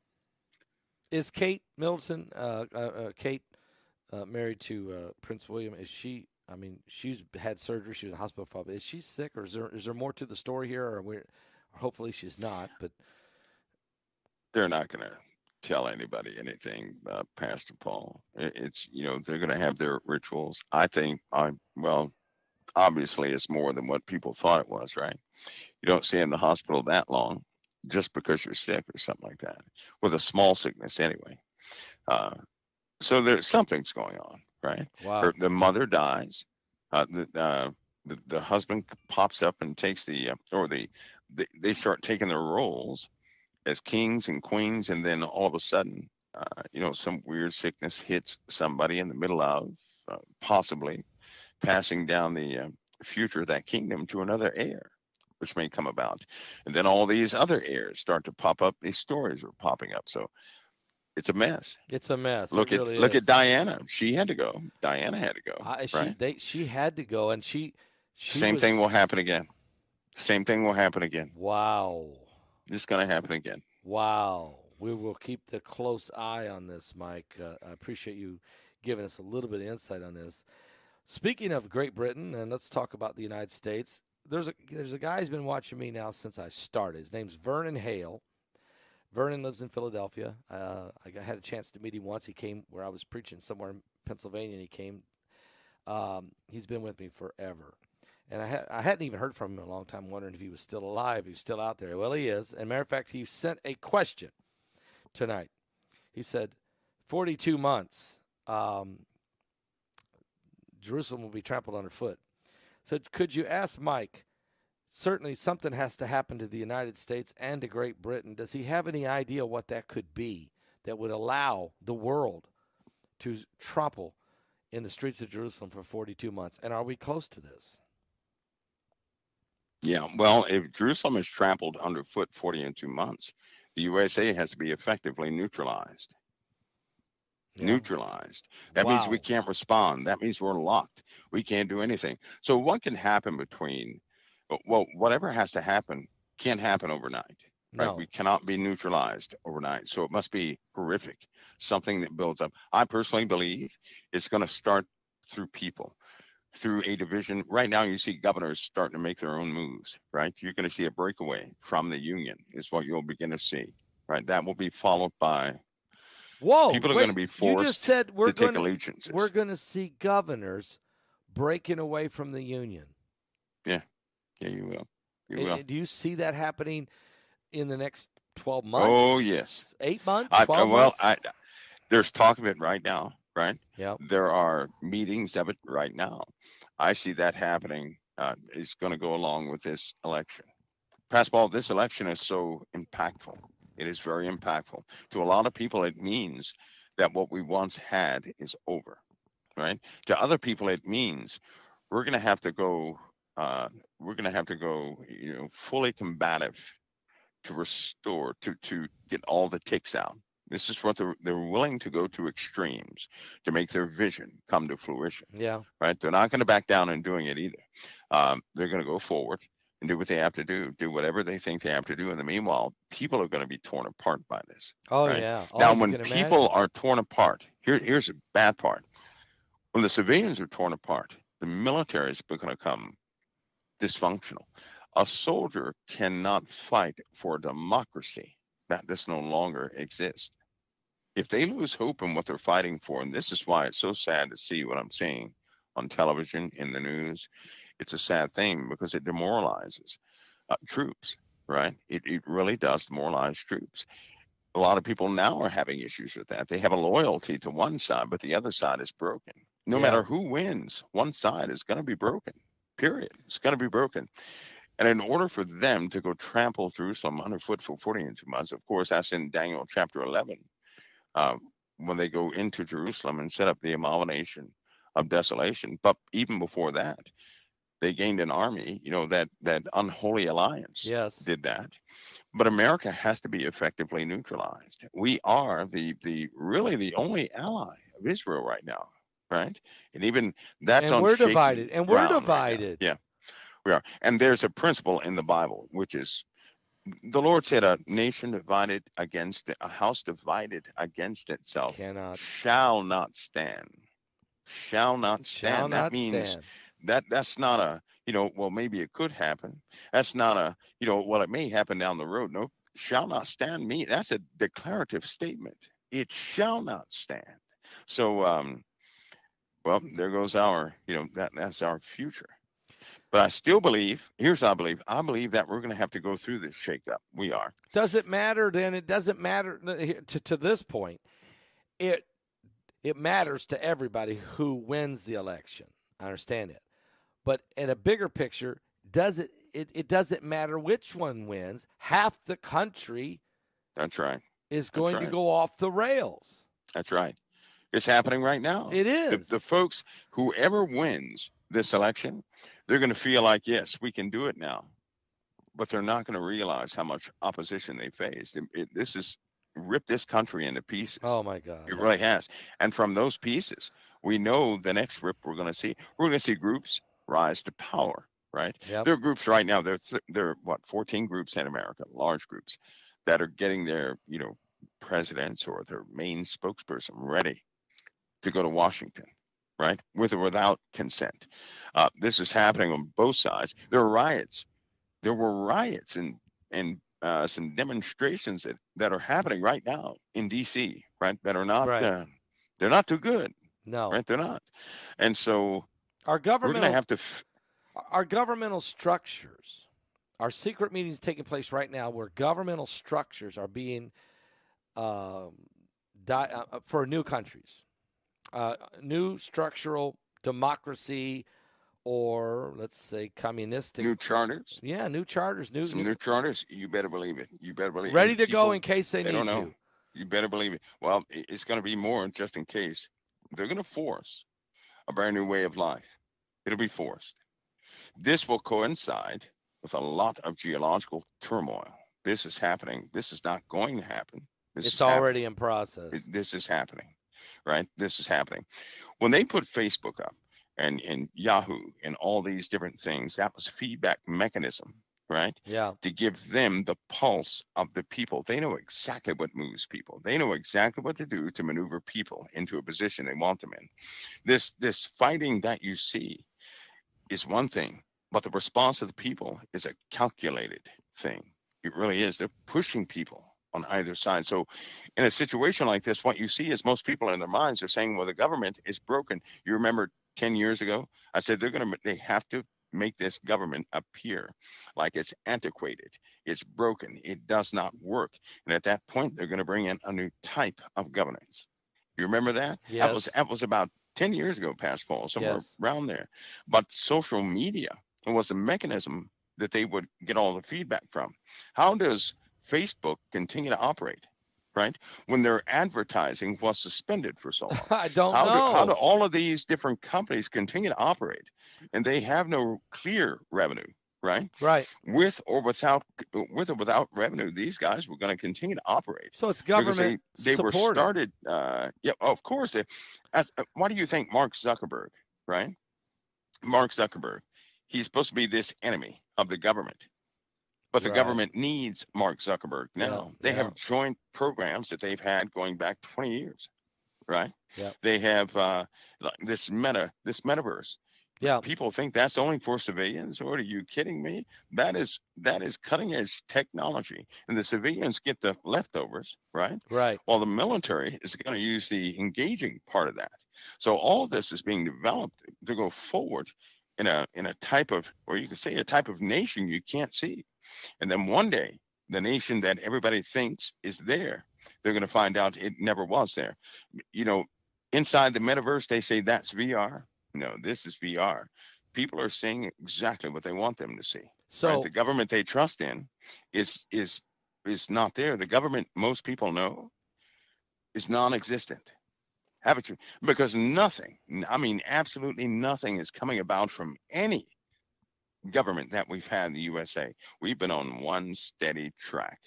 Is Kate Middleton, uh, uh, uh, Kate, uh, married to uh, Prince William? Is she? I mean, she's had surgery. She was in hospital for. Is she sick, or is there is there more to the story here? Or we Hopefully she's not, but they're not going to tell anybody anything, uh, Pastor Paul. It's you know they're going to have their rituals. I think I well, obviously it's more than what people thought it was, right? You don't stay in the hospital that long just because you're sick or something like that, with a small sickness anyway. Uh, so there's something's going on, right? Wow. Her, the mother dies. Uh, the, uh, the, the husband pops up and takes the uh, or the they, they start taking their roles as kings and queens and then all of a sudden uh, you know some weird sickness hits somebody in the middle of uh, possibly passing down the uh, future of that kingdom to another heir which may come about. And then all these other heirs start to pop up. These stories are popping up. So it's a mess. It's a mess. Look at look at Diana. She had to go. Diana had to go. I, she, right? they, she had to go, and she. She Same was- thing will happen again. Same thing will happen again. Wow. It's going to happen again. Wow. We will keep the close eye on this, Mike. Uh, I appreciate you giving us a little bit of insight on this. Speaking of Great Britain, and let's talk about the United States. There's a there's a guy who's been watching me now since I started. His name's Vernon Hale. Vernon lives in Philadelphia. Uh, I got- had a chance to meet him once. He came where I was preaching somewhere in Pennsylvania, and he came. Um, he's been with me forever, and I had I hadn't even heard from him in a long time, wondering if he was still alive, he was still out there. Well, he is. And matter of fact, he sent a question tonight. He said, "42 months, um, Jerusalem will be trampled underfoot." So, could you ask Mike? Certainly, something has to happen to the United States and to Great Britain. Does he have any idea what that could be that would allow the world to trample in the streets of Jerusalem for 42 months? And are we close to this? Yeah. Well, if Jerusalem is trampled underfoot 40 and two months, the USA has to be effectively neutralized. Yeah. Neutralized. That means we can't respond. That means we're locked. We can't do anything. So what can happen between? Well, whatever has to happen can't happen overnight. Right? No. We cannot be neutralized overnight. So it must be horrific, something that builds up. I personally believe it's going to start through people, through a division. Right now, you see governors starting to make their own moves, right? You're going to see a breakaway from the union, is what you'll begin to see, right? That will be followed by Whoa! people are wait, going to be forced. You just said we're to take going allegiances. we're going to see governors breaking away from the union. yeah, yeah, you will. You Uh, will. Do you see that happening in the next 12 months? Oh, yes. Eight months? I, well, months? I, there's talk of it right now, right? Yeah. There are meetings of it right now. I see that happening. Uh, it's going to go along with this election. Pastor Paul, this election is so impactful. It is very impactful. To a lot of people, it means that what we once had is over, right? To other people, it means we're going to have to go. Uh, we're going to have to go, you know, fully combative to restore, to to get all the ticks out. This is what they're they're willing to go to extremes to make their vision come to fruition yeah. right? They're not going to back down in doing it either. Um, they're going to go forward and do what they have to do, do whatever they think they have to do. In the meanwhile, people are going to be torn apart by this. Oh, Right. yeah. Oh, now, when people are torn apart, here, here's a bad part. When the civilians are torn apart, the military is going to come dysfunctional. A soldier cannot fight for democracy. That this no longer exists. If they lose hope in what they're fighting for, and this is why it's so sad to see what I'm seeing on television, in the news, it's a sad thing because it demoralizes uh, troops, right? It, it really does demoralize troops. A lot of people now are having issues with that. They have a loyalty to one side, but the other side is broken. No Yeah. matter who wins, one side is going to be broken, period. It's going to be broken. And in order for them to go trample Jerusalem underfoot for 40 and two months, of course, that's in Daniel chapter 11, um, when they go into Jerusalem and set up the abomination of desolation. But even before that, they gained an army, you know, that, that unholy alliance Yes. did that. But America has to be effectively neutralized. We are the, the really the only ally of Israel right now, right? And even that's and on we're divided. And we're ground right divided. Yeah, we are. And there's a principle in the Bible, which is the Lord said, "A nation divided against a house divided against itself Cannot. shall not stand." Shall not stand. Shall that not means stand. that that's not a you know well maybe it could happen. That's not a you know well it may happen down the road. No, shall not stand. Me that's a declarative statement. It shall not stand. So um, well there goes our you know that that's our future. But I still believe. Here's what I believe. I believe that we're going to have to go through this shakeup. We are. Does it matter then? It doesn't matter to, to this point. It it matters to everybody who wins the election. I understand it. But in a bigger picture, does it it, it doesn't matter which one wins. Half the country That's right. is going to right. go off the rails. That's right. It's happening right now. It is. the, the folks whoever wins this election they're going to feel like yes we can do it now but they're not going to realize how much opposition they faced. It, it, this has ripped this country into pieces. Oh my God. It really has. And from those pieces, we know the next rip we're going to see, we're going to see groups rise to power, right? Yep. There are groups right now. There, there are what 14 groups in America, large groups, that are getting their, you know, presidents or their main spokesperson ready to go to Washington, right, with or without consent. Uh, this is happening on both sides. There are riots. There were riots and and uh, some demonstrations that, that are happening right now in D.C. Right, that are not Right. uh, they're not too good. No. Right, they're not. And so Our we're government going to have to. F- our governmental structures, our secret meetings taking place right now, where governmental structures are being um, di- uh, for new countries, uh, new structural democracy, or let's say communistic. new charters, yeah, new charters, new, some new- charters. You better believe it. You better believe. It. Ready and to go in case they, they need don't know. to. You better believe it. Well, it's going to be more just in case. They're going to force a brand new way of life. It'll be forced. This will coincide with a lot of geological turmoil. This is happening. This is not going to happen. This It's is happening. already in process. This is happening, right? This is happening. When they put Facebook up and, and Yahoo and all these different things, that was feedback mechanism, right? yeah, to give them the pulse of the people. They know exactly what moves people. They know exactly what to do to maneuver people into a position they want them in. This this fighting that you see is one thing, but the response of the people is a calculated thing. It really is. They're pushing people on either side. So in a situation like this, what you see is most people in their minds are saying, well, the government is broken. You remember 10 years ago, I said they're gonna they have to make this government appear like it's antiquated, it's broken, it does not work. And at that point, they're going to bring in a new type of governance. You remember that? That was that was about 10 years ago, Pastor Paul, somewhere Yes. around there. But social media was a mechanism that they would get all the feedback from. How does Facebook continue to operate? Right? When their advertising was suspended for so long. I don't how know. do, how do all of these different companies continue to operate? And they have no clear revenue right? Right. with or without with or without revenue these guys were going to continue to operate. So it's government they, they were started uh yeah of course they, as, uh, why do you think mark zuckerberg right? Mark zuckerberg he's supposed to be this enemy of the government but the Right. government needs mark zuckerberg Yeah, now they yeah. have joint programs that they've had going back 20 years right Yep. they have uh this meta this metaverse Yeah. people think that's only for civilians or are you kidding me that is that is cutting edge technology and the civilians get the leftovers right Right. while the military is going to use the engaging part of that so all of this is being developed to go forward in a in a type of or you could say a type of nation you can't see and then one day the nation that everybody thinks is there they're going to find out it never was there. You know inside the metaverse they say that's vr no this is vr people are seeing exactly what they want them to see So right? the government they trust in is is is not there. The government most people know is non-existent. Haven't you because nothing I mean absolutely nothing is coming about from any government that we've had in the usa we've been on one steady track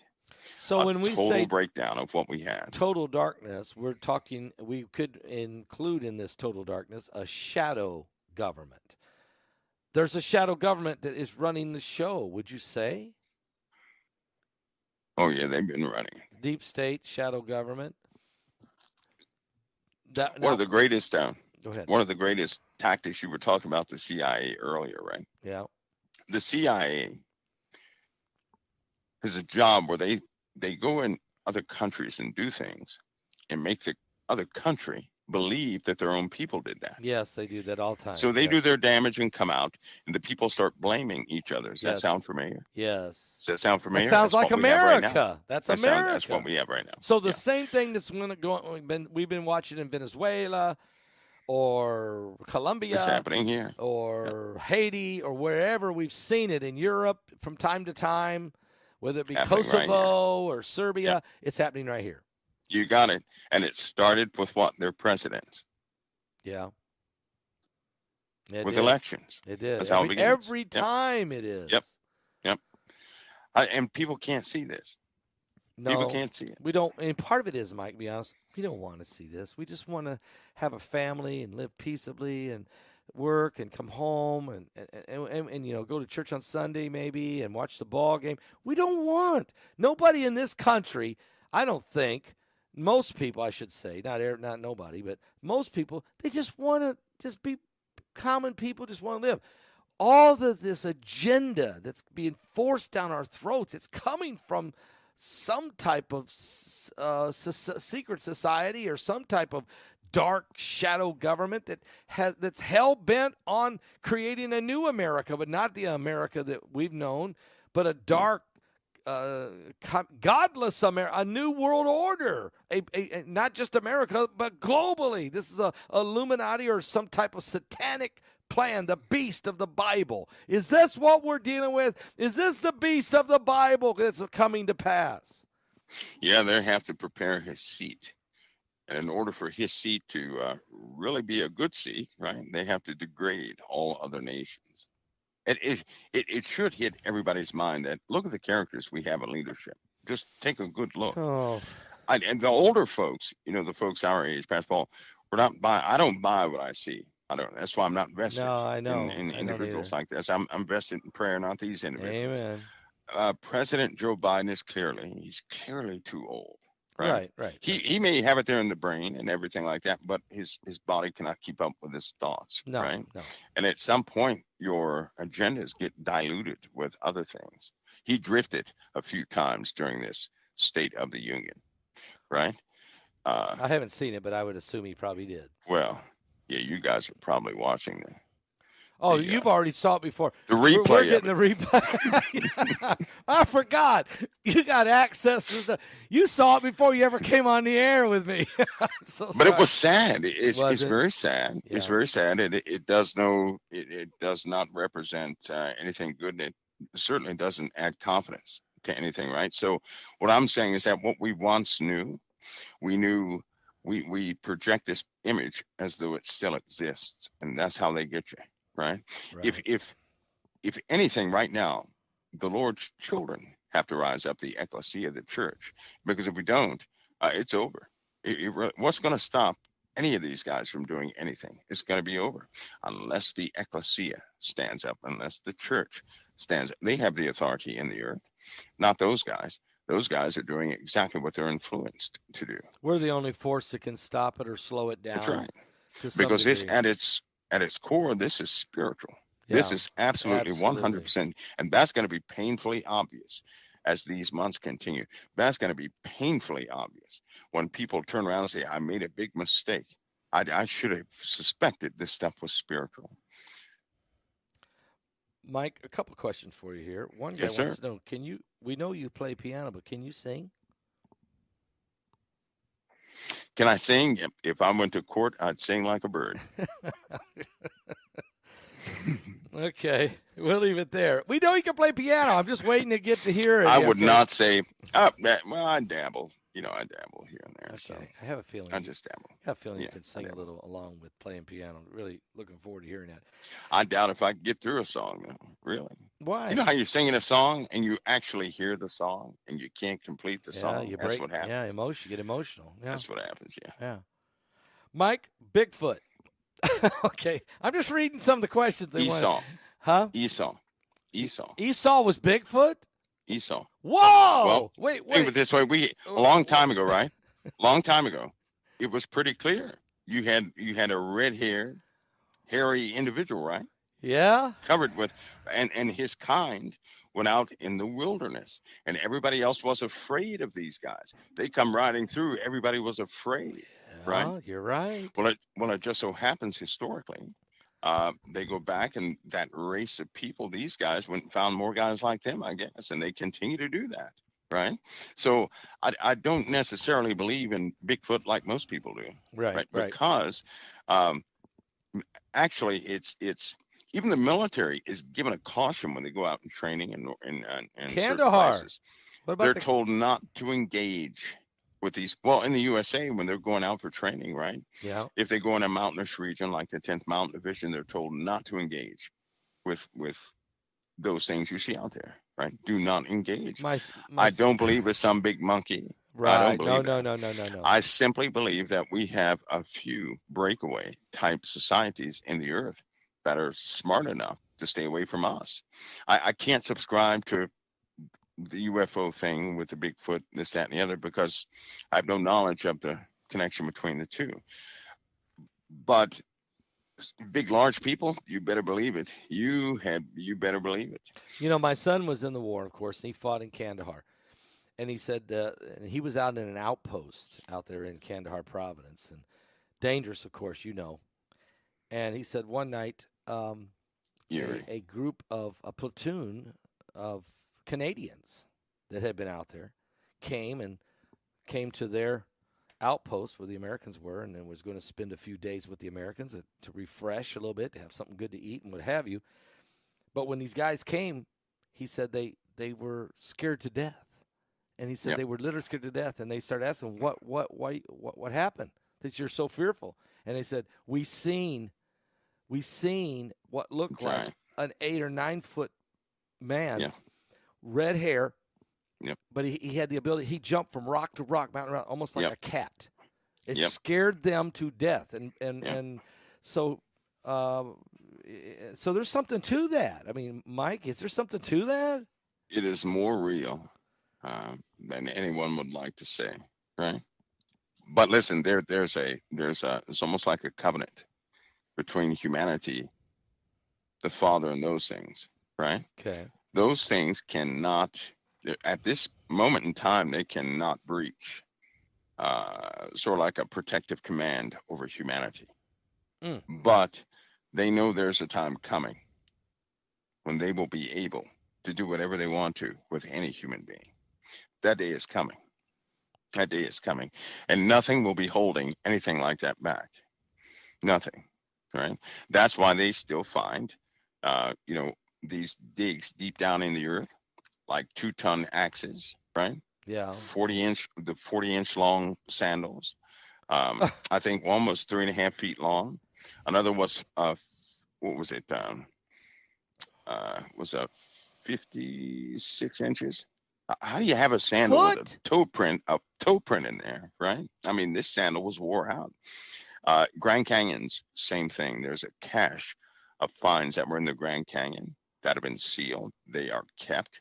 so a when we total say breakdown of what we had total darkness, we're talking. We could include in this total darkness a shadow government. There's a shadow government that is running the show. Would you say oh yeah they've been running deep state shadow government? That, one of the greatest uh, go ahead. one of the greatest tactics you were talking about the cia earlier right Yeah. The CIA has a job where they they go in other countries and do things and make the other country believe that their own people did that. Yes, they do that all the time. So they do their damage and come out, and the people start blaming each other. Does Yes. that sound familiar? Yes. Does that sound familiar? That sounds That's like have right. America. that's That America. sound- that's what we have right now. So the Yeah. same thing that's going to go. We've been we've been watching in Venezuela, or Colombia, It's happening here. or Haiti, or wherever we've seen it in Europe from time to time, whether it be Happening right Kosovo or Serbia. It's happening right here. You got it. And it started with what? Their presidents, Yeah. It with did. elections. It did. That's how it every, begins. every Yep. time it is. Yep. I, and people can't see this. No, People can't see it. we don't. And part of it is, Mike. To be honest, we don't want to see this. We just want to have a family and live peaceably and work and come home and and, and, and, and you know go to church on Sunday maybe and watch the ball game. We don't want nobody in this country. I don't think most people, I should say, not er- not nobody, but most people, they just want to just be common people. Just want to live. All the this agenda that's being forced down our throats. It's coming from some type of uh, secret society or some type of dark shadow government that has that's hell bent on creating a new America, but not the America that we've known, but a dark. Uh, godless America, a new world order, a, a, a- not just America, but globally. This is a Illuminati or some type of satanic plan, the beast of the Bible. Is this what we're dealing with? Is this the beast of the Bible that's coming to pass? Yeah, they have to prepare his seat. And in order for his seat to uh, really be a good seat, right, they have to degrade all other nations. It, is, it, it should hit everybody's mind that look at the characters we have in leadership. Just take a good look. Oh, I, and the older folks, you know, the folks our age, Pastor Paul, we're not buy. I don't buy what I see. I don't. That's why I'm not vested No, I know. in, in I individuals like this. I'm, I'm vested in prayer, not these individuals. amen. Uh, President Joe Biden is clearly he's clearly too old. Right. Right, right. He he may have it there in the brain and everything like that, but his his body cannot keep up with his thoughts. no, Right. no. And at some point, your agendas get diluted with other things. He drifted a few times during this State of the Union, right? Uh, I haven't seen it, but I would assume he probably did. well, yeah, you guys are probably watching the, Oh, The, uh, you've already saw it before. the We're- replay. We're, getting the replay. I forgot. You got access to the. You saw it before you ever came on the air with me. So but it was sad. It's, Was it's it? very sad. It's very sad. It it does no. It, it does not represent uh, anything good. It certainly doesn't add confidence to anything, right? So what I'm saying is that what we once knew, we knew. We we project this image as though it still exists, and that's how they get you, right? Right. If if if anything, right now, the Lord's children have to rise up, the ecclesia, the church, because if we don't, uh, it's over. It, it really, what's going to stop any of these guys from doing anything? It's going to be over unless the ecclesia stands up, unless the church stands. They have the authority in the earth, not those guys. Those guys are doing exactly what they're influenced to do. We're the only force that can stop it or slow it down. That's right. Because this, at its at its core, this is spiritual. This is absolutely absolutely. 100%. And that's going to be painfully obvious as these months continue. That's going to be painfully obvious when people turn around and say, I made a big mistake. I, I should have suspected this stuff was spiritual. Mike, a couple questions for you here. One guy Yes, sir. wants to know: Can you? We know you play piano, but can you sing? Can I sing? If, I went to court, I'd sing like a bird. Okay, we'll leave it there. We know you can play piano. I'm just waiting to get to hear it. I would after- not say, oh, well, I dabble. You know, I dabble here and there. So I have a feeling. I you- just dabble. I have a feeling you yeah, can sing a little along with playing piano. Really looking forward to hearing that. I doubt if I could get through a song, though, really. Why? You know how you're singing a song and you actually hear the song and you can't complete the yeah, song? you That's break. what happens. Yeah, emotion. You get emotional. Yeah, That's what happens, yeah. yeah. Mike, Bigfoot. okay, I'm just reading some of the questions they. Esau. Huh? Esau. Esau. Esau was Bigfoot. Esau. Whoa! Well, wait, Think of wait. this way. We a oh. long time ago, right? Long time ago. It was pretty clear. You had you had a red haired, hairy individual, right? Yeah. Covered with and, and his kind went out in the wilderness. And everybody else was afraid of these guys. They come riding through, everybody was afraid. Right. You're right. Well, it well it just so happens historically, uh, they go back and that race of people, these guys went and found more guys like them, I guess, and they continue to do that, right? So I, I don't necessarily believe in Bigfoot like most people do, Right. right? Right. Because um, actually, it's it's even the military is given a caution when they go out in training and and and, and certain Kandahar. places. What about They're the told not to engage with these. Well, in the USA, when they're going out for training, right? Yeah. if they go in a mountainous region like the 10th Mountain Division, they're told not to engage with with those things you see out there. right? Do not engage. My, my I don't believe it's some big monkey. Right. No, no, no, no, no, no. I simply believe that we have a few breakaway type societies in the earth that are smart enough to stay away from us. I, I can't subscribe to the UFO thing with the Bigfoot, this, that, and the other, because I have no knowledge of the connection between the two. But big, large people, you better believe it. You had, you better believe it. You know, my son was in the war, of course, and he fought in Kandahar. And he said uh, and he was out in an outpost out there in Kandahar province, and dangerous, of course, you know. And he said one night, um, a, a group of a platoon of Canadians that had been out there came and came to their outpost where the Americans were, and then was going to spend a few days with the Americans to refresh a little bit, to have something good to eat and what have you. But when these guys came, he said they they were scared to death, and he said Yep. they were literally scared to death, and they started asking what what why what what happened that you're so fearful, and they said we seen we seen what looked like an eight or nine foot man, Yeah. Red hair. Yep. But he, he had the ability. He jumped from rock to rock, mountain mountain, almost like Yep. a cat. It Yep. scared them to death, and and and so, eh, so there's something to that. I mean, Mike, is there something to that? it is more real uh, than anyone would like to say, right? But listen, there, there's a, there's a, it's almost like a covenant between humanity, the Father, and those things, right? Okay. Those things cannot, at this moment in time, they cannot breach, uh, sort of like a protective command over humanity. Mm. But they know there's a time coming when they will be able to do whatever they want to with any human being. That day is coming. That day is coming. And nothing will be holding anything like that back. Nothing. Right. That's why they still find, uh, you know, these digs deep down in the earth, like two ton axes, right? Yeah. 40 inch, the 40 inch long sandals. Um, I think one was three and a half feet long. Another was, uh, what was it? Um, uh, was a 56 inches. How do you have a sandal with a toe print, a toe print in there, right? I mean, this sandal was wore out. Uh, Grand Canyons, same thing. There's a cache of finds that were in the Grand Canyon that have been sealed. They are kept.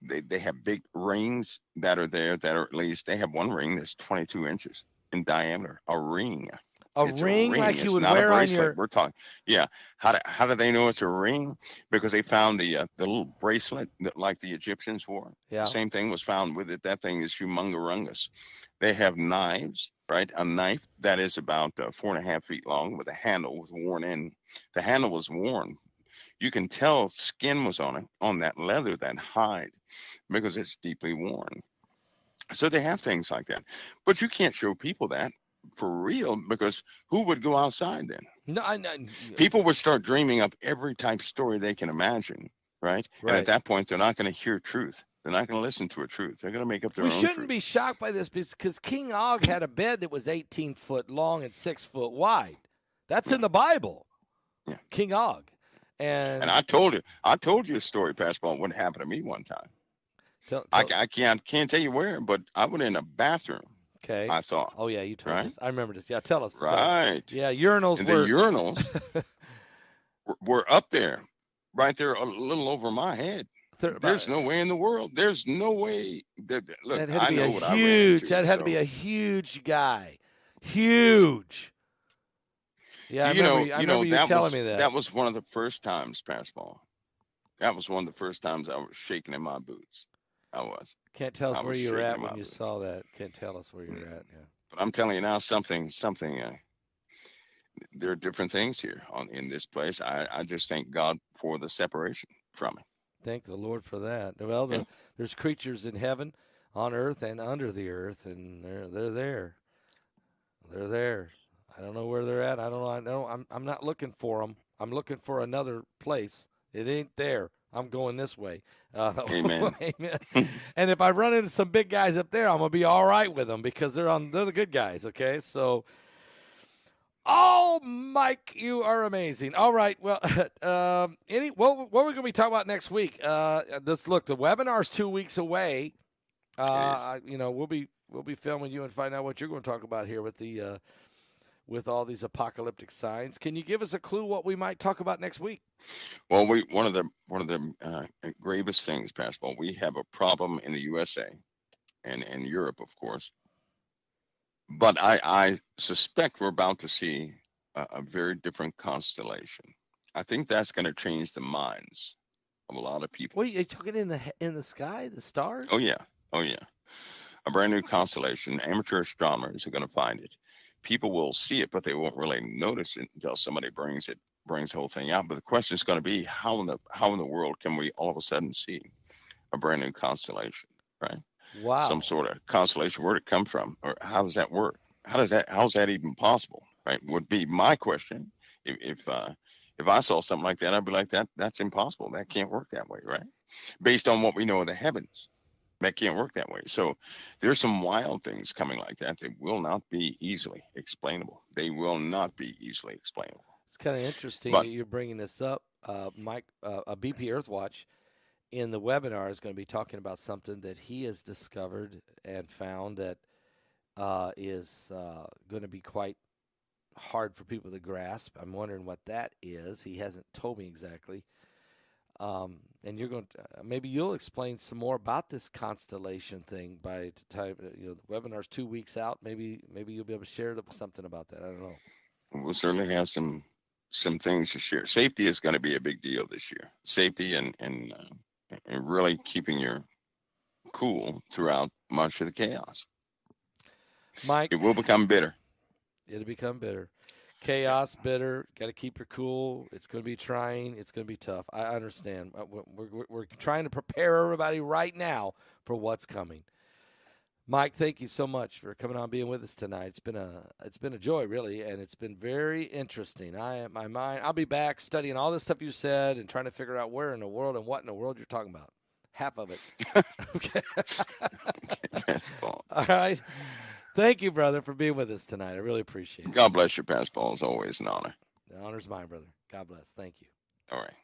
They, they have big rings that are there that are at least, they have one ring that's 22 inches in diameter, a ring. A It's ring, like It's you would a wear on your. We're talking, yeah. How do how do they know it's a ring? Because they found the uh, the little bracelet that like the Egyptians wore. Yeah. The same thing was found with it. That thing is humongarungus. They have knives, right? A knife that is about uh, four and a half feet long with a handle was worn in. The handle was worn. You can tell skin was on it, on that leather, that hide, because it's deeply worn. So they have things like that. But you can't show people that for real because who would go outside then? No, I, I, People would start dreaming up every type story they can imagine, right? right. And at that point, they're not going to hear truth. They're not going to listen to a truth. They're going to make up their own. we shouldn't truth. be shocked by this because King Og had a bed that was 18 foot long and six foot wide. That's in the Bible. Yeah. King Og. And, And I told you, I told you a story, Pastor Paul, what happened to me one time. tell, I, tell- I can't can't tell you where, but I went in a bathroom. okay. I thought, oh yeah, you told Right? us. I remember this. Yeah, tell us. tell right, Yeah, urinals and were. the urinals were, were up there, right there, a little over my head. There's no way in the world. There's no way. That, look, that had to I be know a I huge. into, that had to be a huge guy. Huge. Yeah, you remember, know, I you know you that telling was me that. that was one of the first times, Pastor Paul. That was one of the first times I was shaking in my boots. I was. Can't tell us I where you were shaking at when you boots. saw that. Can't tell us where you were at. Yeah. But I'm telling you now, something, something. Uh, there are different things here on in this place. I, I just thank God for the separation from it. Thank the Lord for that. Well, the, Yeah. there's creatures in heaven, on earth, and under the earth, and they're they're there. They're there. I don't know where they're at. I don't know. I don't. I'm I'm not looking for them. I'm looking for another place. It ain't there. I'm going this way. Uh, Amen. amen. and if I run into some big guys up there, I'm gonna be all right with them because they're on. They're the good guys. Okay, so. Oh, Mike, you are amazing. All right, well, um, any what what we're we going to be talking about next week? Uh, let's look. The webinar's two weeks away. Uh, you know, we'll be we'll be filming you and find out what you're going to talk about here with the uh, with all these apocalyptic signs. Can you give us a clue what we might talk about next week? Well, we one of the one of the uh, gravest things, Pastor Paul, we have a problem in the USA and and Europe, of course, but I, I suspect we're about to see a, a very different constellation. I think that's going to change the minds of a lot of people. Wait, you talking in the in the sky, the stars? Oh yeah, oh yeah, a brand new constellation. Amateur astronomers are going to find it. People will see it, but they won't really notice it until somebody brings it brings the whole thing out. But the question is going to be how in the how in the world can we all of a sudden see a brand new constellation, right? Wow. Some sort of constellation. Where'd it come from? Or how does that work? How does that how's that even possible? Right? Would be my question. If if uh if I saw something like that, I'd be like, that that's impossible. That can't work that way, right? Based on what we know of the heavens. That can't work that way. So there's some wild things coming like that that will not be easily explainable. They will not be easily explainable. It's kind of interesting But- that you're bringing this up, uh, Mike. Uh, a BP Earthwatch in the webinar is going to be talking about something that he has discovered and found that uh, is uh, going to be quite hard for people to grasp. I'm wondering what that is. He hasn't told me exactly. Um, and you're going to uh, maybe you'll explain some more about this constellation thing by the time uh, you know the webinar's two weeks out. Maybe maybe you'll be able to share something about that. I don't know. We'll certainly have some some things to share. Safety is going to be a big deal this year. Safety and and uh, and really keeping your cool throughout much of the chaos. Mike, It will become bitter. It'll become bitter. Chaos, bitter. Got to keep your cool. It's going to be trying. It's going to be tough. I understand. Uh, We're, we're, we're trying to prepare everybody right now for what's coming. Mike, thank you so much for coming on, being with us tonight. It's been a it's been a joy, really, and it's been very interesting. I my mind. I'll be back studying all this stuff you said and trying to figure out where in the world and what in the world you're talking about. Half of it. okay. All. all right. Thank you, brother, for being with us tonight. I really appreciate it. God bless you, Pastor Paul. It's always an honor. The honor's mine, brother. God bless. Thank you. All right.